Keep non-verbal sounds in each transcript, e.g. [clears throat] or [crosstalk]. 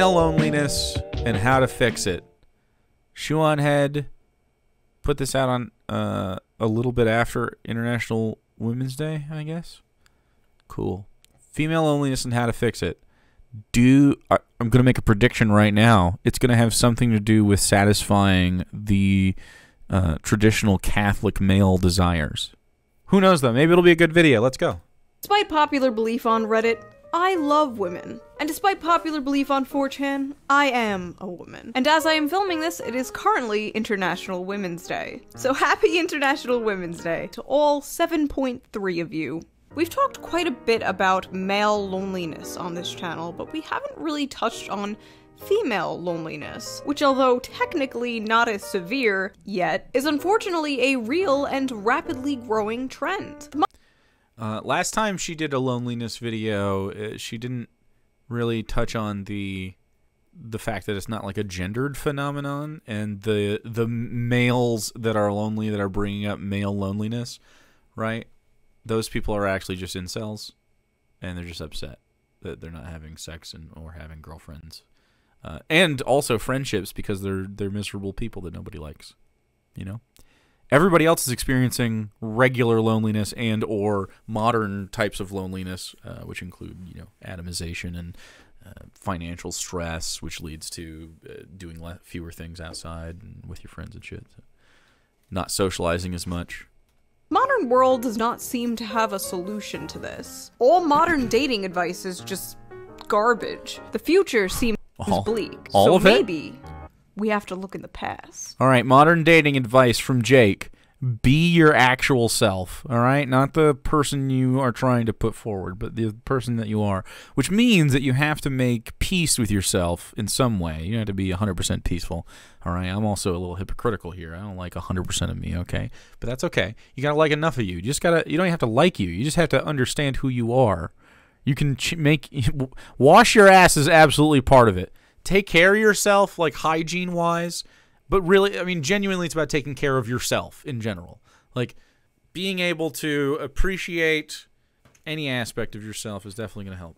female loneliness and how to fix it. Shoe0nHead put this out on uh, a little bit after International Women's Day, I guess. Cool. Female loneliness and how to fix it. Do I, I'm going to make a prediction right now. It's going to have something to do with satisfying the uh, traditional Catholic male desires. Who knows though? Maybe it'll be a good video. Let's go. Despite popular belief on Reddit, I love women. And despite popular belief on 4chan, I am a woman. And as I am filming this, it is currently International Women's Day. So happy International Women's Day to all 7.3 of you. We've talked quite a bit about male loneliness on this channel, but we haven't really touched on female loneliness, which although technically not as severe yet, is unfortunately a real and rapidly growing trend. Uh, last time she did a loneliness video, uh, she didn't really touch on the the fact that it's not like a gendered phenomenon and the the males that are lonely that are bringing up male loneliness, right? Those people are actually just incels, and they're just upset that they're not having sex and or having girlfriends, uh, and also friendships because they're they're miserable people that nobody likes, you know everybody else is experiencing regular loneliness and or modern types of loneliness uh, which include you know atomization and uh, financial stress which leads to uh, doing le- fewer things outside and with your friends and shit so. Not socializing as much. Modern world does not seem to have a solution to this. All modern dating advice is just garbage. The future seems all, bleak. all so of it? We have to look in the past. All right, modern dating advice from Jake. Be your actual self, all right? Not the person you are trying to put forward, but the person that you are, which means that you have to make peace with yourself in some way. You have to be 100% peaceful, all right? I'm also a little hypocritical here. I don't like 100% of me, okay? But that's okay. You got to like enough of you. You just got to you don't have to like you. You just have to understand who you are. You can make [laughs] wash your ass is absolutely part of it take care of yourself, like hygiene wise. But really, I mean, genuinely, it's about taking care of yourself in general. Like being able to appreciate any aspect of yourself is definitely going to help.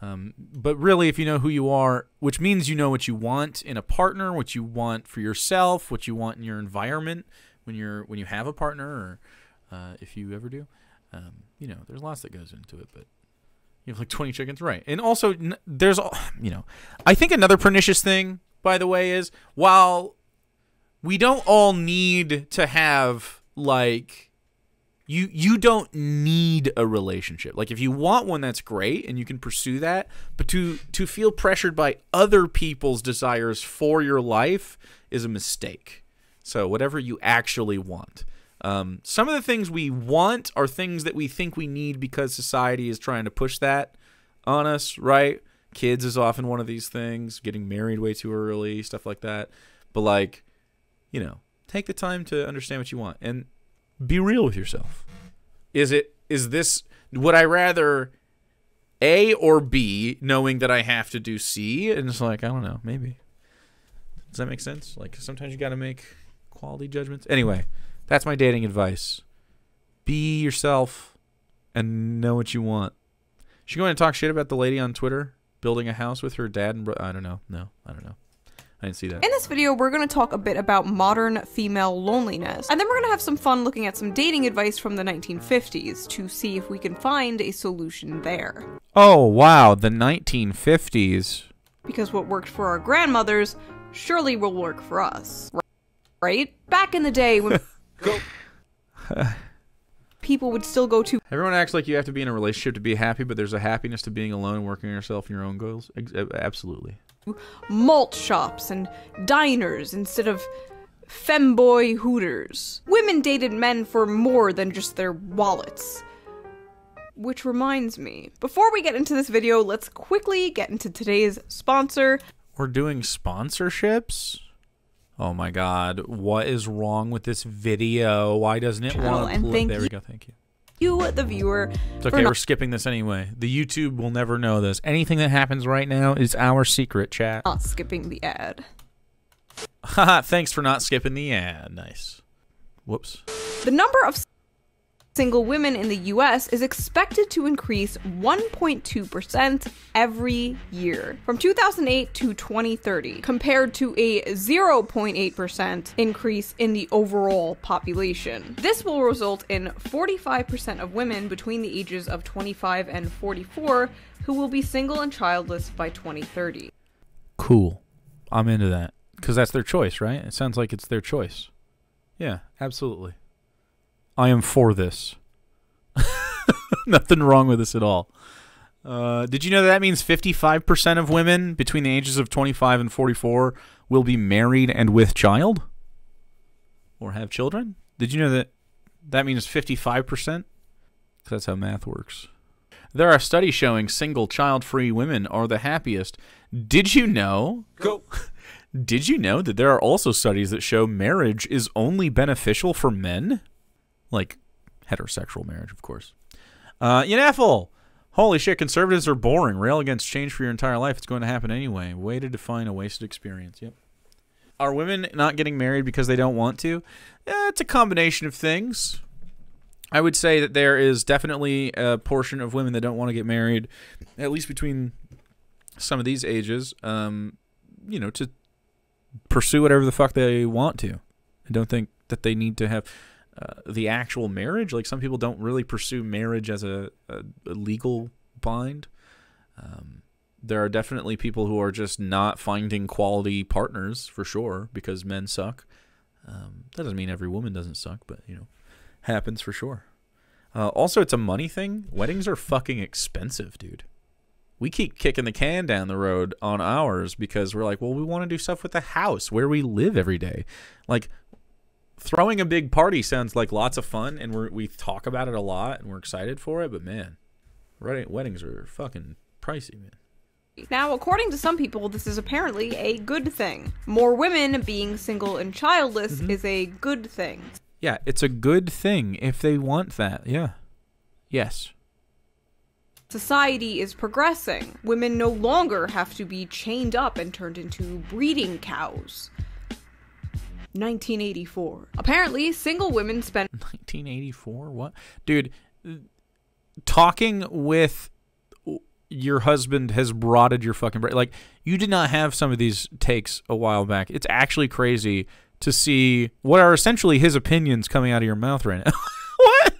Um, but really, if you know who you are, which means you know what you want in a partner, what you want for yourself, what you want in your environment when you're when you have a partner, or uh, if you ever do, um, you know, there's lots that goes into it. But you have like 20 chickens, right? And also, there's, all [sighs] you know, I think another pernicious thing, by the way, is while we don't all need to have like you you don't need a relationship. Like if you want one that's great and you can pursue that, but to to feel pressured by other people's desires for your life is a mistake. So whatever you actually want. Um, some of the things we want are things that we think we need because society is trying to push that on us, right? Kids is often one of these things, getting married way too early, stuff like that. But, like, you know, take the time to understand what you want and be real with yourself. Is it, is this, would I rather A or B, knowing that I have to do C? And it's like, I don't know, maybe. Does that make sense? Like, sometimes you got to make quality judgments. Anyway. That's my dating advice. Be yourself and know what you want. She going to talk shit about the lady on Twitter building a house with her dad and bro- I don't know. No, I don't know. I didn't see that. In this video, we're going to talk a bit about modern female loneliness, and then we're going to have some fun looking at some dating advice from the 1950s to see if we can find a solution there. Oh, wow, the 1950s. Because what worked for our grandmothers surely will work for us, right? Back in the day when Go. people would still go to. Everyone acts like you have to be in a relationship to be happy, but there's a happiness to being alone and working on yourself and your own goals. Uh, absolutely. Malt shops and diners instead of femboy hooters. Women dated men for more than just their wallets. Which reminds me, before we get into this video, let's quickly get into today's sponsor. We're doing sponsorships? Oh my god, what is wrong with this video? Why doesn't it want to play? There we go, thank you. You, the viewer. It's okay, we're skipping this anyway. The YouTube will never know this. Anything that happens right now is our secret, chat. Not skipping the ad. Haha, thanks for not skipping the ad. Nice. Whoops. The number of single women in the US is expected to increase 1.2% every year from 2008 to 2030, compared to a 0.8% increase in the overall population. This will result in 45% of women between the ages of 25 and 44 who will be single and childless by 2030. Cool. I'm into that because that's their choice, right? It sounds like it's their choice. Yeah, absolutely. I am for this. [laughs] Nothing wrong with this at all. Uh, did you know that, that means 55% of women between the ages of 25 and 44 will be married and with child? Or have children? Did you know that that means 55%? Because that's how math works. There are studies showing single child free women are the happiest. Did you know? Go. [laughs] Did you know that there are also studies that show marriage is only beneficial for men? Like heterosexual marriage, of course. Uh, Yaneffel! Holy shit, conservatives are boring. Rail against change for your entire life. It's going to happen anyway. Way to define a wasted experience. Yep. Are women not getting married because they don't want to? Eh, it's a combination of things. I would say that there is definitely a portion of women that don't want to get married, at least between some of these ages, um, you know, to pursue whatever the fuck they want to. I don't think that they need to have uh, the actual marriage. Like some people don't really pursue marriage as a, a, a legal bind. Um, there are definitely people who are just not finding quality partners for sure because men suck. Um, that doesn't mean every woman doesn't suck, but you know, happens for sure. Uh, also, it's a money thing. Weddings are fucking expensive, dude. We keep kicking the can down the road on ours because we're like, well, we want to do stuff with the house where we live every day. Like, throwing a big party sounds like lots of fun, and we we talk about it a lot, and we're excited for it. But man, weddings are fucking pricey, man. Now, according to some people, this is apparently a good thing. More women being single and childless mm-hmm. is a good thing. Yeah, it's a good thing if they want that. Yeah. Yes. Society is progressing. Women no longer have to be chained up and turned into breeding cows. 1984. Apparently, single women spend [laughs] 1984. What, dude? Talking with your husband has rotted your fucking brain. Like you did not have some of these takes a while back. It's actually crazy to see what are essentially his opinions coming out of your mouth right now. [laughs] what?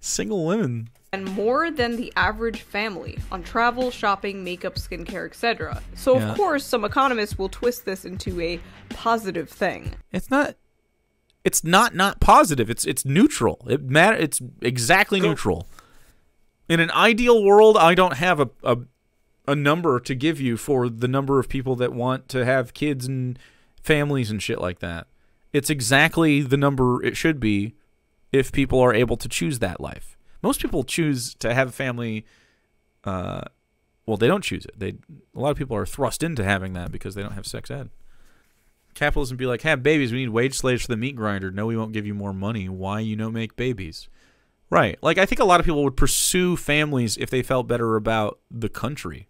Single women. And more than the average family on travel, shopping, makeup, skincare, etc. So, yeah. of course, some economists will twist this into a positive thing. It's not. It's not not positive. It's it's neutral. It matter. It's exactly neutral. In an ideal world, I don't have a, a a number to give you for the number of people that want to have kids and families and shit like that. It's exactly the number it should be if people are able to choose that life. Most people choose to have a family. Uh, well, they don't choose it. They a lot of people are thrust into having that because they don't have sex ed. Capitalism be like, have babies. We need wage slaves for the meat grinder. No, we won't give you more money. Why you don't make babies? Right. Like I think a lot of people would pursue families if they felt better about the country,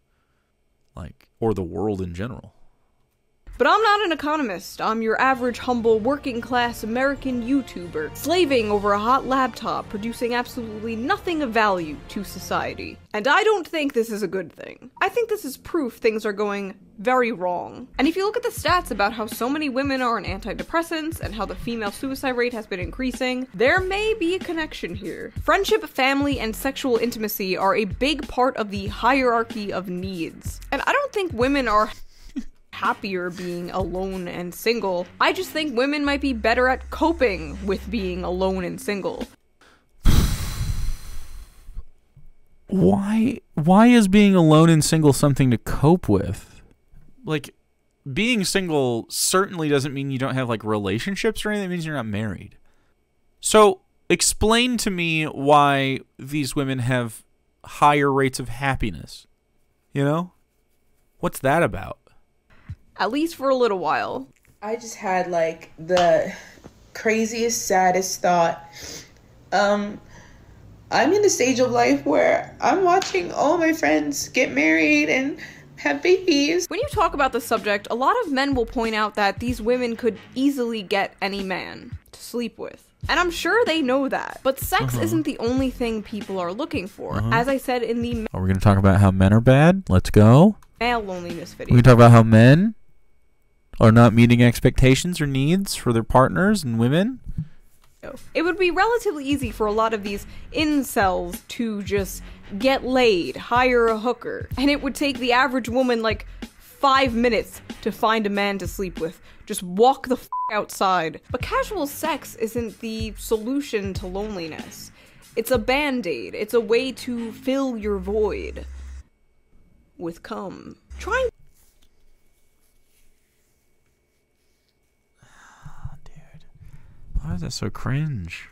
like or the world in general. But I'm not an economist. I'm your average, humble, working class American YouTuber, slaving over a hot laptop, producing absolutely nothing of value to society. And I don't think this is a good thing. I think this is proof things are going very wrong. And if you look at the stats about how so many women are on antidepressants and how the female suicide rate has been increasing, there may be a connection here. Friendship, family, and sexual intimacy are a big part of the hierarchy of needs. And I don't think women are happier being alone and single. I just think women might be better at coping with being alone and single. why why is being alone and single something to cope with? Like being single certainly doesn't mean you don't have like relationships or anything. It means you're not married. So explain to me why these women have higher rates of happiness. You know? What's that about? At least for a little while. I just had like the craziest, saddest thought. Um, I'm in a stage of life where I'm watching all my friends get married and have babies. When you talk about the subject, a lot of men will point out that these women could easily get any man to sleep with. And I'm sure they know that. But sex isn't the only thing people are looking for. As I said in the Are we going to talk about how men are bad? Let's go. male loneliness video. We can talk about how men are not meeting expectations or needs for their partners and women. It would be relatively easy for a lot of these incels to just get laid, hire a hooker, and it would take the average woman like five minutes to find a man to sleep with. Just walk the f- outside. But casual sex isn't the solution to loneliness. It's a band aid, it's a way to fill your void with cum. Try Why is that so cringe?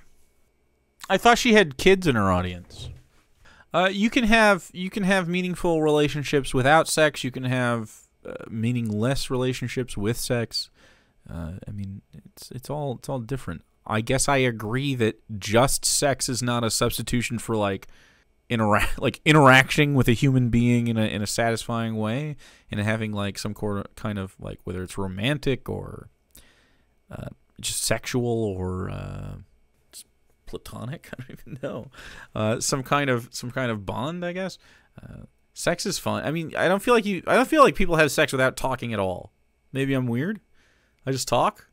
I thought she had kids in her audience. Uh, you can have you can have meaningful relationships without sex. You can have uh, meaningless relationships with sex. Uh, I mean, it's it's all it's all different. I guess I agree that just sex is not a substitution for like interact [laughs] like interacting with a human being in a in a satisfying way and having like some kind of like whether it's romantic or uh, just sexual or uh, platonic. [laughs] I don't even know. Uh, some kind of some kind of bond, I guess. Uh, sex is fun. I mean, I don't feel like you. I don't feel like people have sex without talking at all. Maybe I'm weird. I just talk.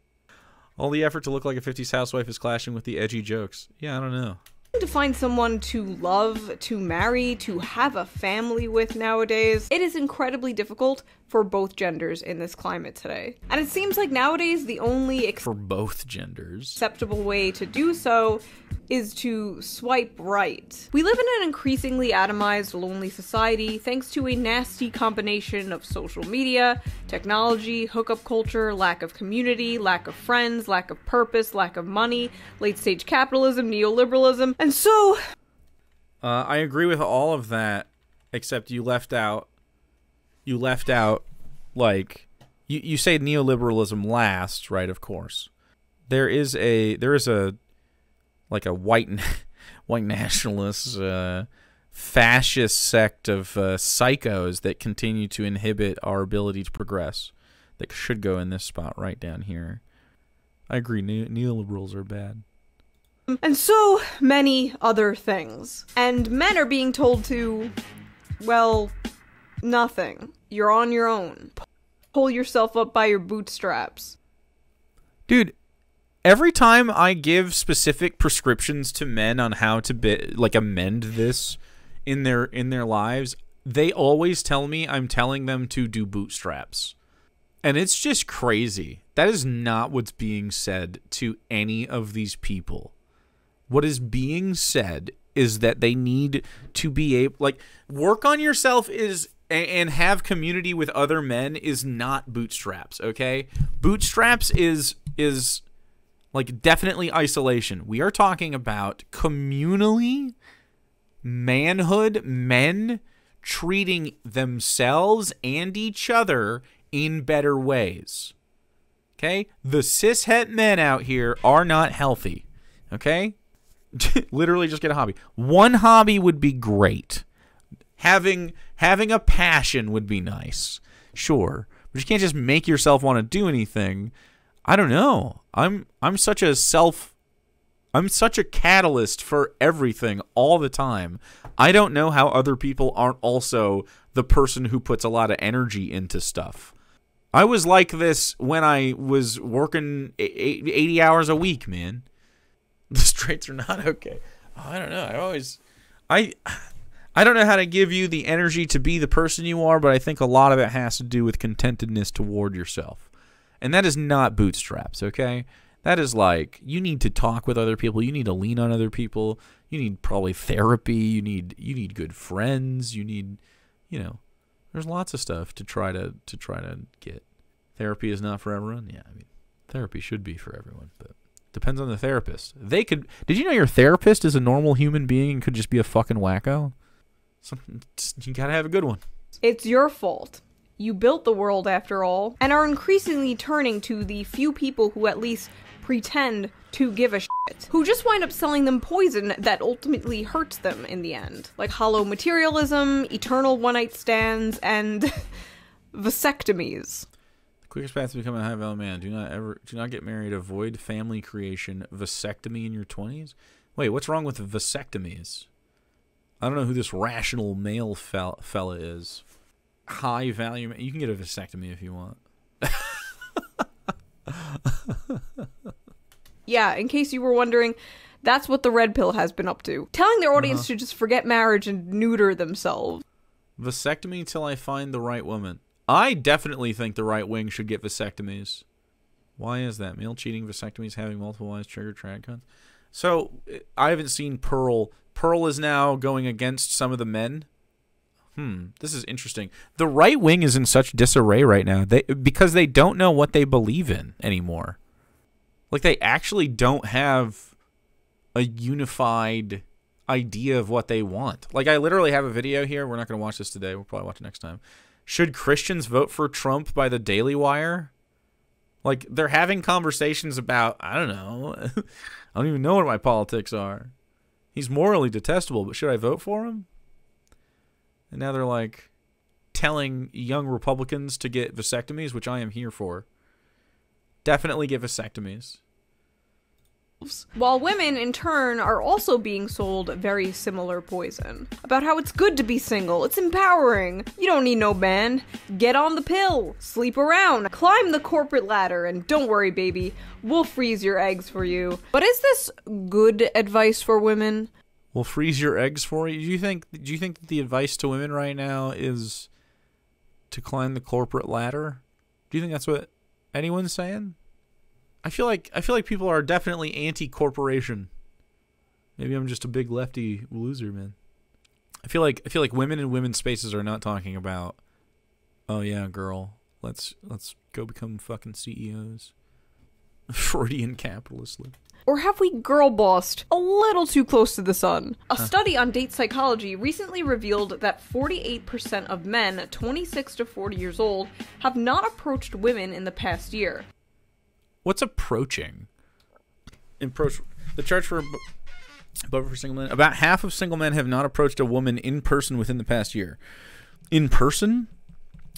All the effort to look like a 50s housewife is clashing with the edgy jokes. Yeah, I don't know. To find someone to love, to marry, to have a family with nowadays. It is incredibly difficult for both genders in this climate today. And it seems like nowadays the only For both genders. acceptable way to do so is to swipe right. We live in an increasingly atomized, lonely society thanks to a nasty combination of social media, technology, hookup culture, lack of community, lack of friends, lack of purpose, lack of money, late stage capitalism, neoliberalism, and so Uh, I agree with all of that, except you left out. You left out, like, you you say neoliberalism last, right? Of course, there is a there is a like a white [laughs] white nationalist uh, fascist sect of uh, psychos that continue to inhibit our ability to progress. That should go in this spot right down here. I agree. Ne- neoliberals are bad. and so many other things. And men are being told to, well, nothing. You're on your own. Pull yourself up by your bootstraps. dude every time i give specific prescriptions to men on how to be, like amend this in their in their lives they always tell me i'm telling them to do bootstraps. And it's just crazy. That is not what's being said to any of these people. What is being said is that they need to be able like work on yourself is and have community with other men is not bootstraps okay? Bootstraps is is like definitely isolation. We are talking about communally manhood men treating themselves and each other in better ways. Okay? The cishet men out here are not healthy. Okay? [laughs] Literally just get a hobby. One hobby would be great. Having having a passion would be nice. Sure. But you can't just make yourself want to do anything i don't know. I'm i'm such a self i'm such a catalyst for everything all the time. I don't know how other people aren't also the person who puts a lot of energy into stuff. I was like this when i was working e- e- 80 hours a week man. [laughs] The straights are not okay. Oh, I don't know. I always, I, I don't know how to give you the energy to be the person you are, but I think a lot of it has to do with contentedness toward yourself, and that is not bootstraps. Okay, that is like you need to talk with other people. You need to lean on other people. You need probably therapy. You need you need good friends. You need, you know, there's lots of stuff to try to to try to get. Therapy is not for everyone. Yeah, I mean, therapy should be for everyone, but depends on the therapist. They could. Did you know your therapist is a normal human being and could just be a fucking wacko? Something [laughs] you gotta have a good one. It's your fault. You built the world after all, and are increasingly turning to the few people who at least pretend to give a shit, who just wind up selling them poison that ultimately hurts them in the end, like hollow materialism, eternal one night stands, and [laughs] vasectomies. The quickest path to becoming a high value man. Do not ever do not get married. Avoid family creation. Vasectomy in your twenties. Wait, what's wrong with vasectomies? I don't know who this rational male fella is. High value. You can get a vasectomy if you want. [laughs] Yeah, in case you were wondering, that's what the red pill has been up to. Telling their audience uh-huh. to just forget marriage and neuter themselves. Vasectomy till I find the right woman. I definitely think the right wing should get vasectomies. Why is that? Male cheating, vasectomies, having multiple wives, trigger trad guns. So I haven't seen Pearl. Pearl is now going against some of the men. Hmm, this is interesting. The right wing is in such disarray right now. They because they don't know what they believe in anymore. Like they actually don't have a unified idea of what they want. Like I literally have a video here. We're not going to watch this today. We'll probably watch it next time. Should Christians vote for Trump by the Daily Wire? Like they're having conversations about I don't know. [laughs] I don't even know what my politics are. He's morally detestable, but should I vote for him? And now they're like telling young Republicans to get vasectomies, which I am here for. Definitely get vasectomies. While women, in turn, are also being sold very similar poison. About how it's good to be single, it's empowering. You don't need no man. Get on the pill, sleep around, climb the corporate ladder, and don't worry, baby, we'll freeze your eggs for you. But is this good advice for women? We'll freeze your eggs for you. Do you think? Do you think that the advice to women right now is to climb the corporate ladder? Do you think that's what anyone's saying? I feel like I feel like people are definitely anti-corporation. Maybe I'm just a big lefty loser, man. I feel like I feel like women in women's spaces are not talking about, oh yeah, girl, let's let's go become fucking CEOs. [laughs] Freudian capitalist. Or have we girl bossed a little too close to the sun? A study on date psychology recently revealed that 48% of men 26 to 40 years old have not approached women in the past year. What's approaching? Approach the charge for above for single men. About half of single men have not approached a woman in person within the past year. In person,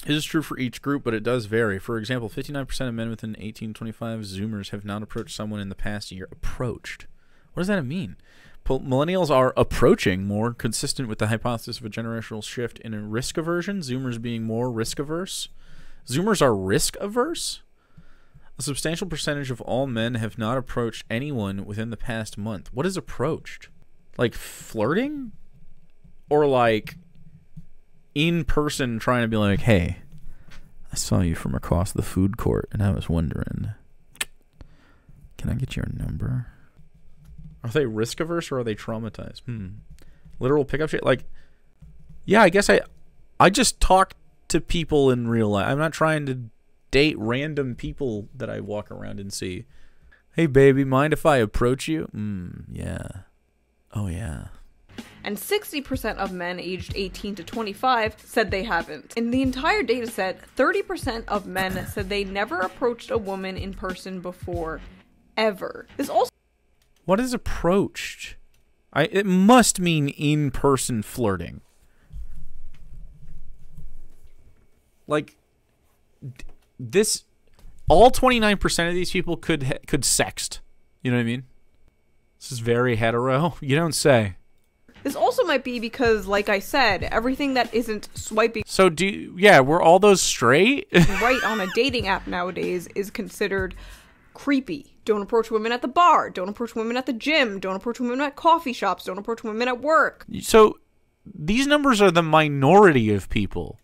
it is true for each group, but it does vary. For example, 59% of men within 18 to 25 Zoomers have not approached someone in the past year. Approached. What does that mean? Millennials are approaching more consistent with the hypothesis of a generational shift in a risk aversion, Zoomers being more risk averse. Zoomers are risk averse? A substantial percentage of all men have not approached anyone within the past month. What is approached? Like flirting? Or like in person trying to be like, hey, I saw you from across the food court and I was wondering, can I get your number? Are they risk averse or are they traumatized? Hmm. Literal pickup shit? Like, yeah, I guess I, I just talk to people in real life. I'm not trying to date random people that I walk around and see. Hey, baby, mind if I approach you? Hmm, yeah. Oh, yeah. And 60% of men aged 18 to 25 said they haven't. In the entire dataset, 30% of men [laughs] said they never approached a woman in person before. Ever. This also What is approached? I it must mean in person flirting. Like this all 29% of these people could could sext. You know what I mean? This is very hetero. [laughs] You don't say. This also might be because, like I said, everything that isn't swiping So do you, yeah, were all those straight? [laughs] right on a dating app nowadays is considered creepy. Don't approach women at the bar. Don't approach women at the gym. Don't approach women at coffee shops. Don't approach women at work. so these numbers are the minority of people.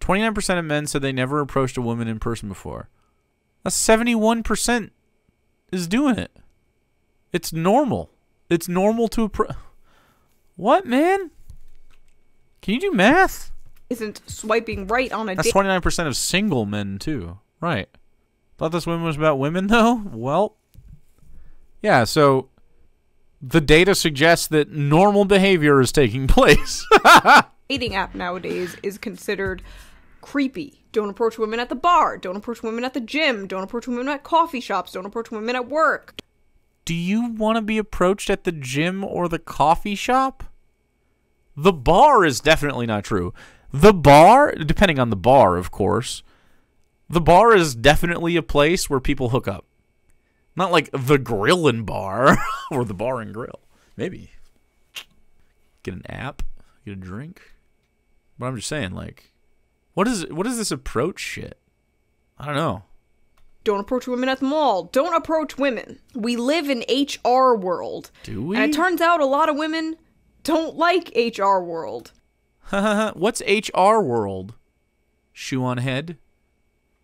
29% of men said they never approached a woman in person before. That's 71% is doing it. It's normal. It's normal to approach. What, man? Can you do math? Isn't swiping right on a That's date 29% of single men, too. Right. Thought this women was about women, [laughs] though? Well, yeah, so the data suggests that normal behavior is taking [laughs] place. dating app nowadays is considered creepy. Don't approach women at the bar. Don't approach women at the gym. Don't approach women at coffee shops. Don't approach women at work. Do you want to be approached at the gym or the coffee shop? The bar is definitely not true. The bar, depending on the bar, of course, the bar is definitely a place where people hook up. Not like the grill and bar [laughs] or the bar and grill. Maybe. Get an app, get a drink. But I'm just saying, like, what is what is this approach shit? I don't know. Don't approach women at the mall. Don't approach women. We live in HR world. Do we? And it turns out a lot of women don't like HR world. [laughs] What's HR world? Shoe on head?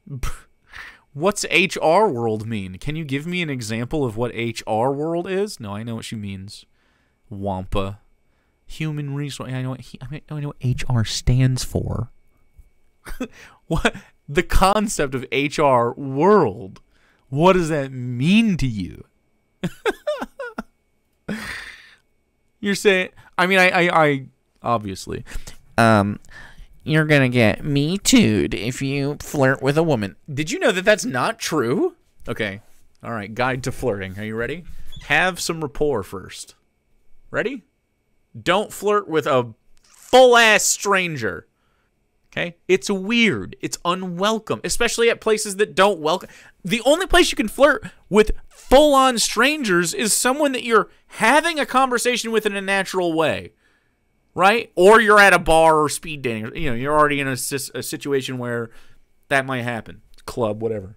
[laughs] What's HR world mean? Can you give me an example of what HR world is? No, I know what she means. Wampa. Human resource. I know what he, I know what HR stands for. [laughs] what the concept of HR world? What does that mean to you? You're saying I mean I I, I obviously um you're gonna get me too'd if you flirt with a woman. Did you know that that's not true? Okay. All right. Guide to flirting. Are you ready? Have some rapport first. Ready? Don't flirt with a full ass stranger. Okay? It's weird. It's unwelcome, especially at places that don't welcome. The only place you can flirt with full on strangers is someone that you're having a conversation with in a natural way right? Or you're at a bar or speed dating. You know, you're already in a, a situation where that might happen. Club, whatever.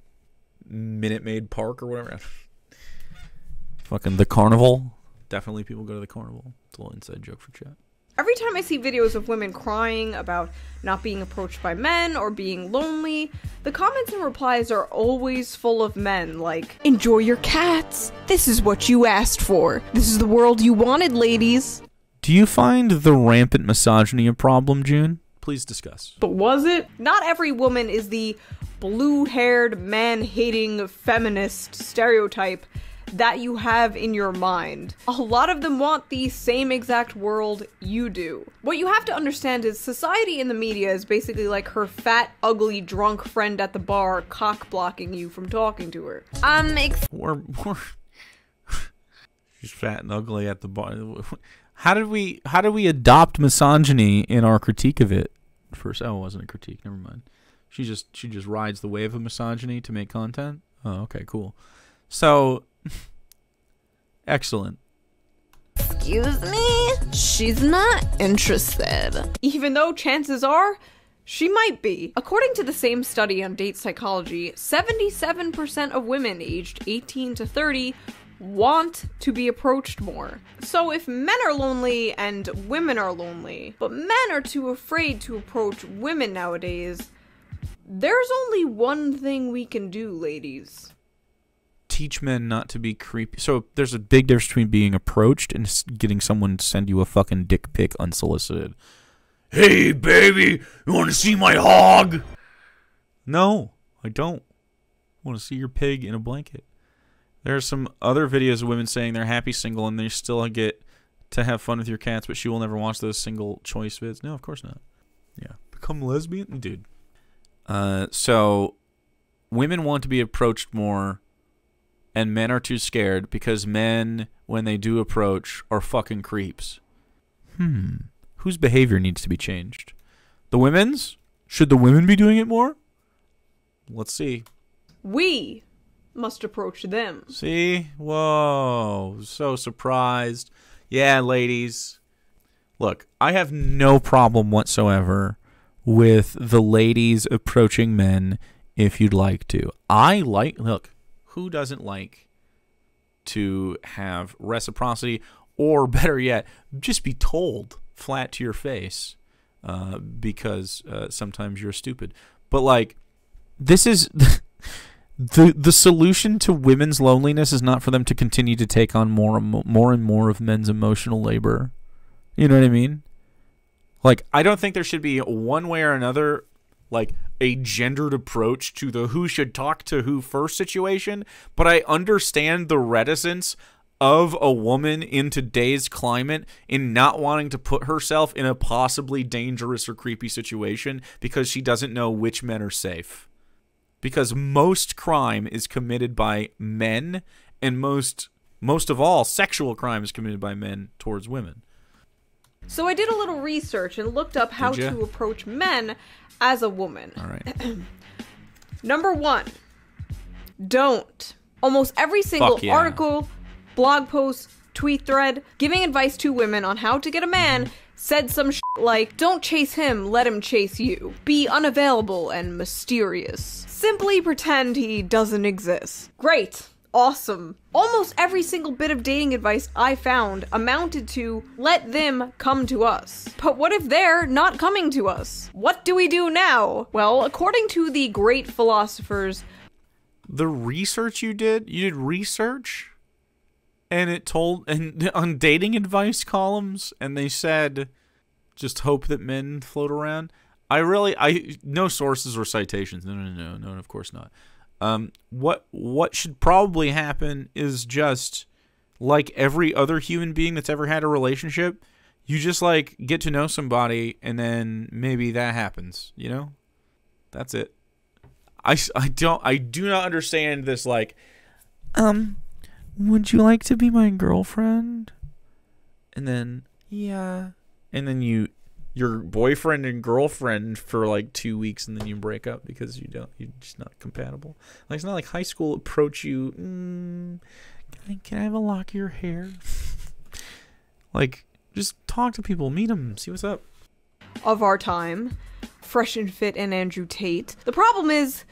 Minute Maid Park or whatever. Fucking the carnival. Definitely people go to the carnival. It's a little inside joke for chat. Every time I see videos of women crying about not being approached by men or being lonely, the comments and replies are always full of men like, Enjoy your cats! This is what you asked for! This is the world you wanted, ladies! Do you find the rampant misogyny a problem, June? Please discuss. But was it? Not every woman is the blue haired, man hating feminist stereotype that you have in your mind. A lot of them want the same exact world you do. What you have to understand is society in the media is basically like her fat, ugly, drunk friend at the bar cock blocking you from talking to her. Um, ex- we're, we're she's fat and ugly at the bar. How did we how did we adopt misogyny in our critique of it? First, oh, it wasn't a critique. Never mind. She just she just rides the wave of misogyny to make content. Oh, okay, cool. So, [laughs] excellent. Excuse me? She's not interested. Even though chances are she might be. According to the same study on date psychology, 77% of women aged 18 to 30 want to be approached more. So if men are lonely and women are lonely, but men are too afraid to approach women nowadays, there's only one thing we can do, ladies. Teach men not to be creepy. So there's a big difference between being approached and getting someone to send you a fucking dick pic unsolicited. Hey, baby, you want to see my hog? No, I don't. I want to see your pig in a blanket. There are some other videos of women saying they're happy single and they still get to have fun with your cats, but she will never watch those single choice vids. No, of course not. Yeah. Become lesbian? Dude. Uh, so women want to be approached more and men are too scared because men, when they do approach, are fucking creeps. Hmm. Whose behavior needs to be changed? The women's? Should the women be doing it more? Let's see. We must approach them. See? Whoa. So surprised. Yeah, ladies. Look, I have no problem whatsoever with the ladies approaching men if you'd like to. I like, look, who doesn't like to have reciprocity or [laughs] better yet, just be told flat to your face uh, because uh, sometimes you're stupid. But like, this is [laughs] the the solution to women's loneliness is not for them to continue to take on more and more and more of men's emotional labor. You know what I mean? Like I don't think there should be one way or another like a gendered approach to the who should talk to who first situation, but I understand the reticence of a woman in today's climate in not wanting to put herself in a possibly dangerous or creepy situation because she doesn't know which men are safe. Because most crime is committed by men and most most of all sexual crime is committed by men towards women. So I did a little research and looked up how to approach men as a woman. All right. [clears throat] Number one, don't. Almost every single yeah. article, blog post, tweet thread giving advice to women on how to get a man mm-hmm. said some sh- like, don't chase him, let him chase you. Be unavailable and mysterious. Simply pretend he doesn't exist. Great. Awesome. Almost every single bit of dating advice I found amounted to let them come to us. But what if they're not coming to us? What do we do now? Well, according to the great philosophers the research you did, you did research and it told and [laughs] on dating advice columns and they said just hope that men float around. I really I no sources or citations. No no no no, no of course not. Um what what should probably happen is just like every other human being that's ever had a relationship, you just like get to know somebody and then maybe that happens, you know? That's it. I, I don't I do not understand this like um would you like to be my girlfriend and then yeah and then you your boyfriend and girlfriend for like two weeks and then you break up because you don't you're just not compatible like it's not like high school approach you mm, can, I, can I have a lock of your hair [laughs] like just talk to people meet them see what's up of our time, Fresh and Fit and Andrew Tate. The problem is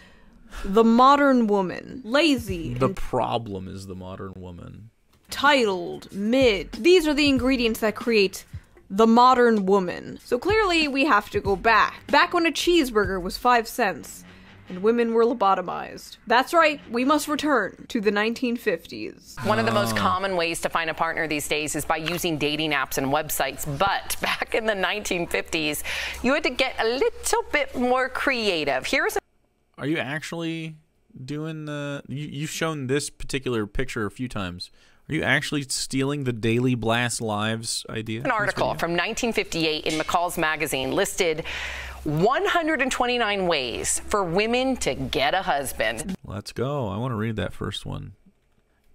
the modern woman, lazy, the problem is the modern woman titled, mid. These are the ingredients that create the modern woman. So clearly we have to go back. Back when a cheeseburger was 5 cents and women were lobotomized. That's right, we must return to the 1950s. One of the most common ways to find a partner these days is by using dating apps and websites. But [laughs] back in the 1950s, you had to get a little bit more creative. Here's a Are you actually doing the? You, you've shown this particular picture a few times. Are you actually stealing the Daily Blast Lives idea? an article from 1958 in McCall's magazine listed 129 ways for women to get a husband. Let's go. I want to read that first one.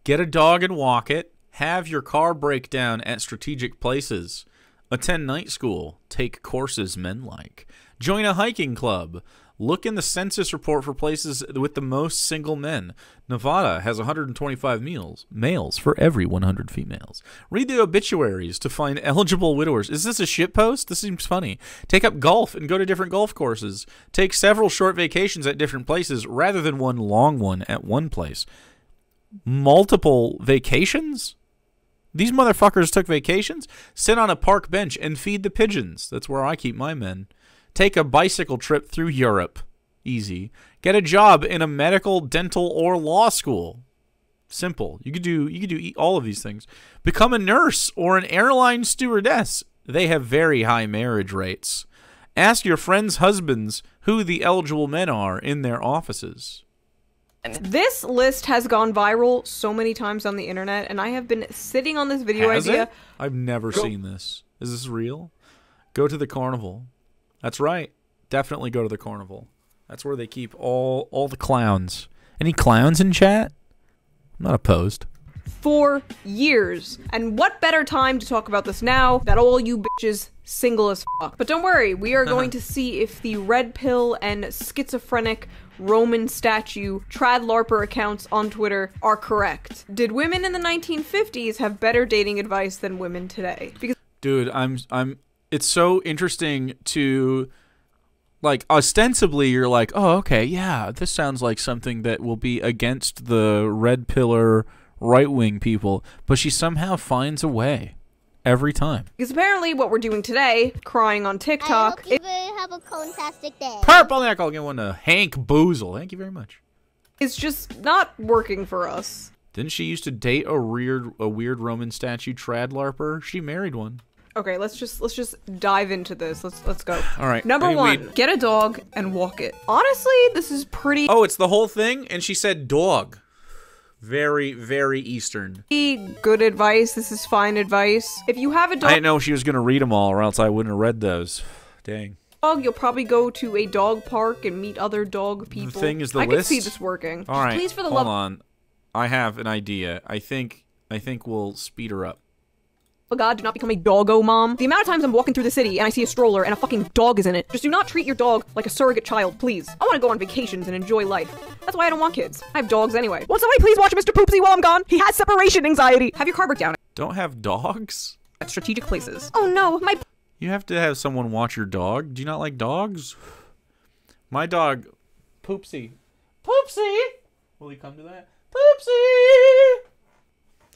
Get a dog and walk it. Have your car break down at strategic places. Attend night school. Take courses men like. Join a hiking club. Look in the census report for places with the most single men. Nevada has 125 meals, males for every 100 females. Read the obituaries to find [laughs] eligible widowers. Is this a shit post? This seems funny. Take up golf and go to different golf courses. Take several short vacations at different places rather than one long one at one place. Multiple vacations? These motherfuckers took vacations? Sit on a park bench and feed the pigeons. That's where I keep my men. Take a bicycle trip through Europe. Easy. Get a job in a medical, dental, or law school. Simple. You could do you could do all of these things. Become a nurse or an airline stewardess. They have very high marriage rates. Ask your friends' husbands who the eligible men are in their offices. This list has gone viral so many times on the internet, and I have been sitting on this video Has idea. it? I've never seen this. Is this real? Go to the carnival. That's right. Definitely go to the carnival. That's where they keep all all the clowns. Any clowns in chat? I'm not opposed. for years. And what better time to talk about this now that all you bitches single as fuck. But don't worry, we are going [laughs] to see if the red pill and schizophrenic Roman statue trad larper accounts on Twitter are correct. Did women in the 1950s have better dating advice than women today? Because Dude, I'm I'm it's so interesting to like ostensibly you're like, "Oh, okay, yeah, this sounds like something that will be against the red pillar right-wing people." But she somehow finds a way every time. because apparently what we're doing today, crying on I TikTok, hope you will have a fantastic day. Purple neck, I'll get one to Hank Boozle. Thank you very much. it's just not working for us. Didn't she used to date a weird a weird Roman statue trad larper? She married one. Okay, let's just let's just dive into this. Let's let's go. All right. Number I mean, one, we- get a dog and walk it. Honestly, this is pretty Oh, it's the whole thing and she said dog. Very, very Eastern. Good advice. This is fine advice. If you have a I dog, didn't know she was going to read them all, or else I wouldn't have read those. Dang. Dog, you'll probably go to a dog park and meet other dog people. thing is the I can see list- this working. All right. Please, for the hold love. on. I have an idea. I think I think we'll speed her up. Oh God, do not become a doggo mom. The amount of times I'm walking through the city and I see a stroller and a fucking dog is in it. Just do not treat your dog like a surrogate child, please. I want to go on vacations and enjoy life. That's why I don't want kids. I have dogs anyway. Will somebody please watch Mr. Poopsie while I'm gone? He has separation anxiety. Have your car break down Don't have dogs? at strategic places. Oh no, my You have to have someone watch your dog. Do you not like dogs? My dog, Poopsie. Poopsie! Will he come to that? Poopsie!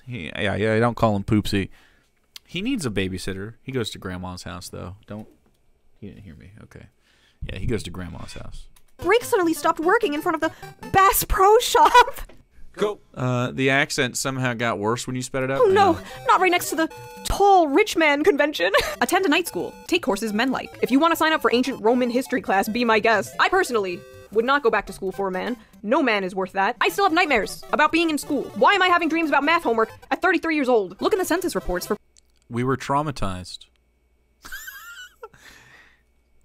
He, yeah, yeah, I don't call him Poopsie. He needs a babysitter. He goes to grandma's house, though. Don't. He didn't hear me. Okay. Yeah, he goes to grandma's house. brake suddenly stopped working in front of the Bass Pro Shop. Go. Uh, the accent somehow got worse when you sped it up. Oh no, know. not right next to the tall rich man convention. [laughs] Attend a night school. Take courses men like. If you want to sign up for ancient Roman history class, be my guest. I personally would not go back to school for a man. No man is worth that. I still have nightmares about being in school. Why am I having dreams about math homework at 33 years old? Look in the census reports for We were traumatized.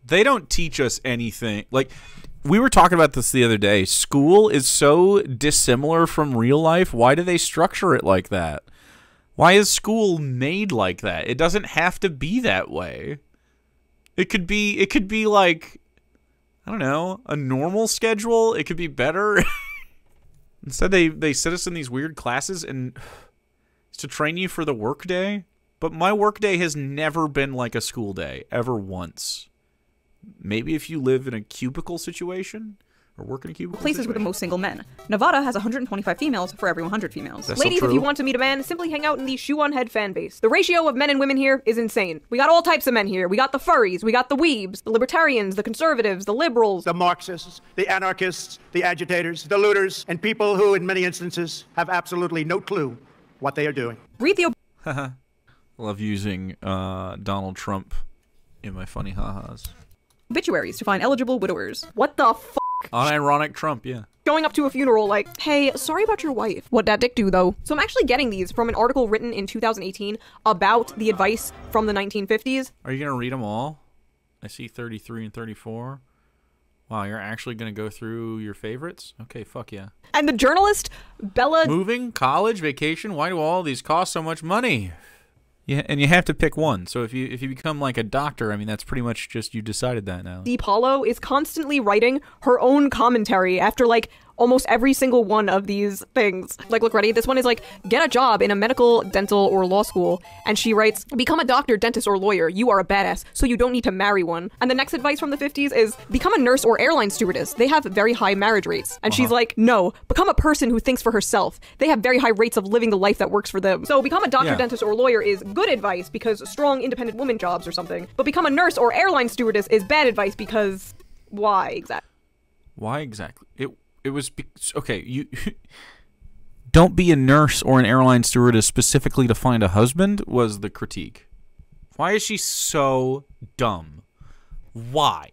they don't teach us anything. Like we were talking about this the other day. School is so dissimilar from real life. Why do they structure it like that? Why is school made like that? It doesn't have to be that way. It could be it could be like I don't know, a normal schedule. It could be better. [laughs] Instead they they sit us in these weird classes and [sighs] to train you for the workday. But my workday has never been like a school day, ever once. Maybe if you live in a cubicle situation or work in a cubicle places with the most single men. Nevada has 125 females for every 100 females. That's still Ladies, if you want to meet a man, simply hang out in the Shoe0nHead fan base. The ratio of men and women here is insane. We got all types of men here. We got the furries, we got the weebs, the libertarians, the conservatives, the liberals, the Marxists, the anarchists, the agitators, the looters, and people who, in many instances, have absolutely no clue what they are doing. read the [laughs] love using uh, Donald Trump in my funny ha-has. obituaries to find eligible widowers. What the f? Unironic Trump, yeah. Going up to a funeral like, hey, sorry about your wife. What that dick do though? So I'm actually getting these from an article written in 2018 about the advice from the 1950s. Are you gonna read them all? I see 33 and 34. Wow, you're actually gonna go through your favorites? Okay, fuck yeah. And the journalist, Bella Moving, college, vacation. Why do all these cost so much money? Yeah, and you have to pick one. So if you if you become like a doctor, I mean that's pretty much just you decided that now. DePaulo is constantly writing her own commentary after like almost every single one of these things. Like, look, ready? This one is like, get a job in a medical, dental, or law school. And she writes, become a doctor, dentist, or lawyer. You are a badass, so you don't need to marry one. And the next advice from the 50s is, become a nurse or airline stewardess. They have very high marriage rates. And she's uh-huh. like, no, become a person who thinks for herself. They have very high rates of living the life that works for them. So become a doctor, Yeah. dentist, or lawyer is good advice because strong, independent woman jobs or something. But become a nurse or airline stewardess is bad advice because why exactly? Why exactly? It it was be- okay. You [laughs] don't be a nurse or an airline stewardess specifically to find a husband. Was the critique? Why is she so dumb? Why?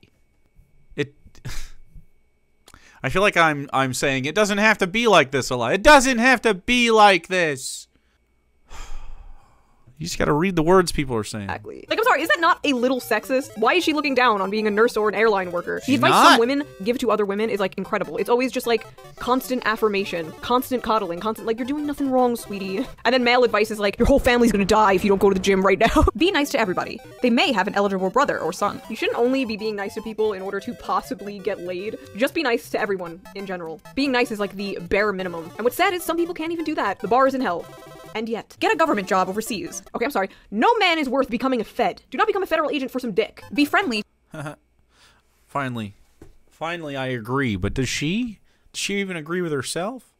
It. [laughs] I feel like I'm I'm saying it doesn't have to be like this a lot. It doesn't have to be like this. You just got to read the words people are saying. Exactly. Like, I'm sorry, is that not a little sexist? Why is she looking down on being a nurse or an airline worker? The She's advice not. some women give to other women is like incredible. It's always just like constant affirmation, constant coddling, constant like you're doing nothing wrong, sweetie. And then male advice is like your whole family's gonna die if you don't go to the gym right now. [laughs] be nice to everybody. They may have an eligible brother or son. You shouldn't only be being nice to people in order to possibly get laid. Just be nice to everyone in general. Being nice is like the bare minimum. And what's sad is some people can't even do that. The bar is in hell. And yet, get a government job overseas. Okay, I'm sorry. No man is worth becoming a Fed. Do not become a federal agent for some dick. Be friendly [laughs] Finally, finally, I agree. But does she? Does she even agree with herself?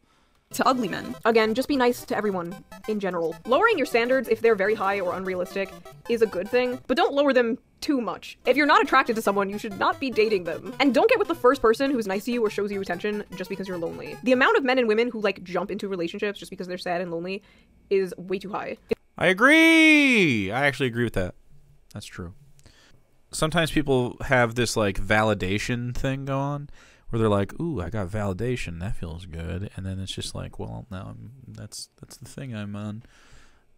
To ugly men. Again, just be nice to everyone in general. Lowering your standards if they're very high or unrealistic is a good thing, but don't lower them too much. If you're not attracted to someone, you should not be dating them. And don't get with the first person who's nice to you or shows you attention just because you're lonely. The amount of men and women who like jump into relationships just because they're sad and lonely is way too high. I agree. I actually agree with that. That's true. Sometimes people have this like validation thing go on where they're like, "Ooh, I got validation. That feels good." And then it's just like, "Well, now I'm that's that's the thing I'm on."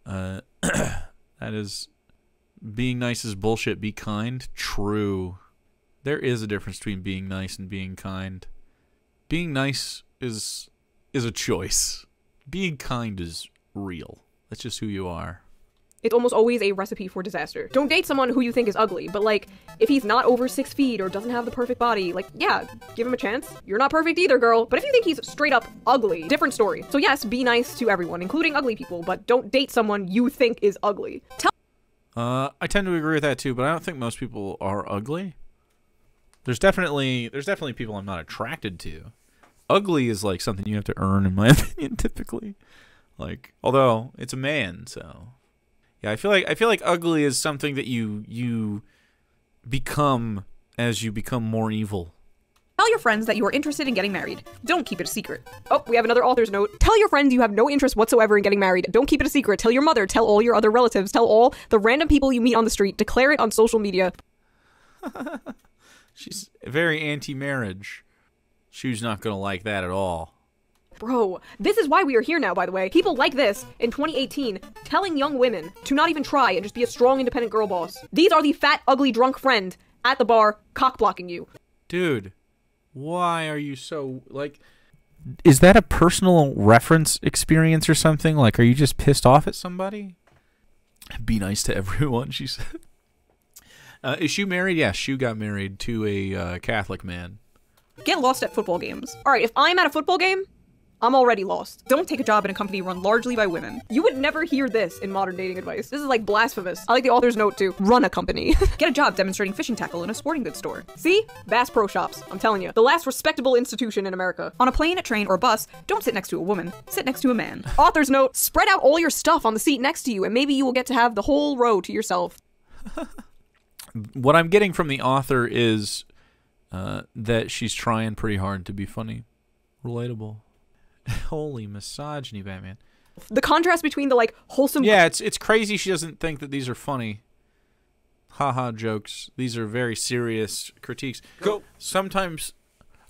Uh, [clears throat] that is being nice is bullshit. Be kind. True. There is a difference between being nice and being kind. Being nice is is a choice. Being kind is real. That's just who you are. It's almost always a recipe for disaster. Don't date someone who you think is ugly, but like, if he's not over six feet or doesn't have the perfect body, like, yeah, give him a chance. You're not perfect either, girl. But if you think he's straight up ugly, different story. So yes, be nice to everyone, including ugly people, but don't date someone you think is ugly. Tell Uh, I tend to agree with that too, but I don't think most people are ugly. There's definitely there's definitely people I'm not attracted to. Ugly is like something you have to earn, in my [laughs] opinion, typically. Like, although it's a man, so yeah, I feel like I feel like ugly is something that you you become as you become more evil. Tell your friends that you are interested in getting married. Don't keep it a secret. Oh, we have another author's note. Tell your friends you have no interest whatsoever in getting married. Don't keep it a secret. Tell your mother, tell all your other relatives, tell all the random people you meet on the street. Declare it on social media. [laughs] She's very anti-marriage. She's not gonna like that at all. Bro, this is why we are here now, by the way. People like this in 2018 telling young women to not even try and just be a strong, independent girl boss. These are the fat, ugly, drunk friend at the bar cock blocking you. Dude, why are you so like is that a personal reference experience or something? Like are you just pissed off at somebody? Be nice to everyone, [laughs] she said. Uh, is Shoe married? Yeah, Shoe got married to a uh, Catholic man. Get lost at football games. Alright, if I'm at a football game, I'm already lost. Don't take a job in a company run largely by women. You would never hear this in modern dating advice. This is like blasphemous. I like the author's note too. Run a company. [laughs] Get a job demonstrating fishing tackle in a sporting goods store. See? Bass Pro Shops. I'm telling you. The last respectable institution in America. On a plane, a train, or a bus, don't sit next to a woman. Sit next to a man. [laughs] author's note. Spread out all your stuff on the seat next to you, and maybe you will get to have the whole row to yourself. [laughs] What I'm getting from the author is uh, that she's trying pretty hard to be funny, relatable. [laughs] Holy misogyny, Batman. The contrast between the like wholesome Yeah, it's it's crazy she doesn't think that these are funny. Haha jokes. These are very serious critiques. Go. Sometimes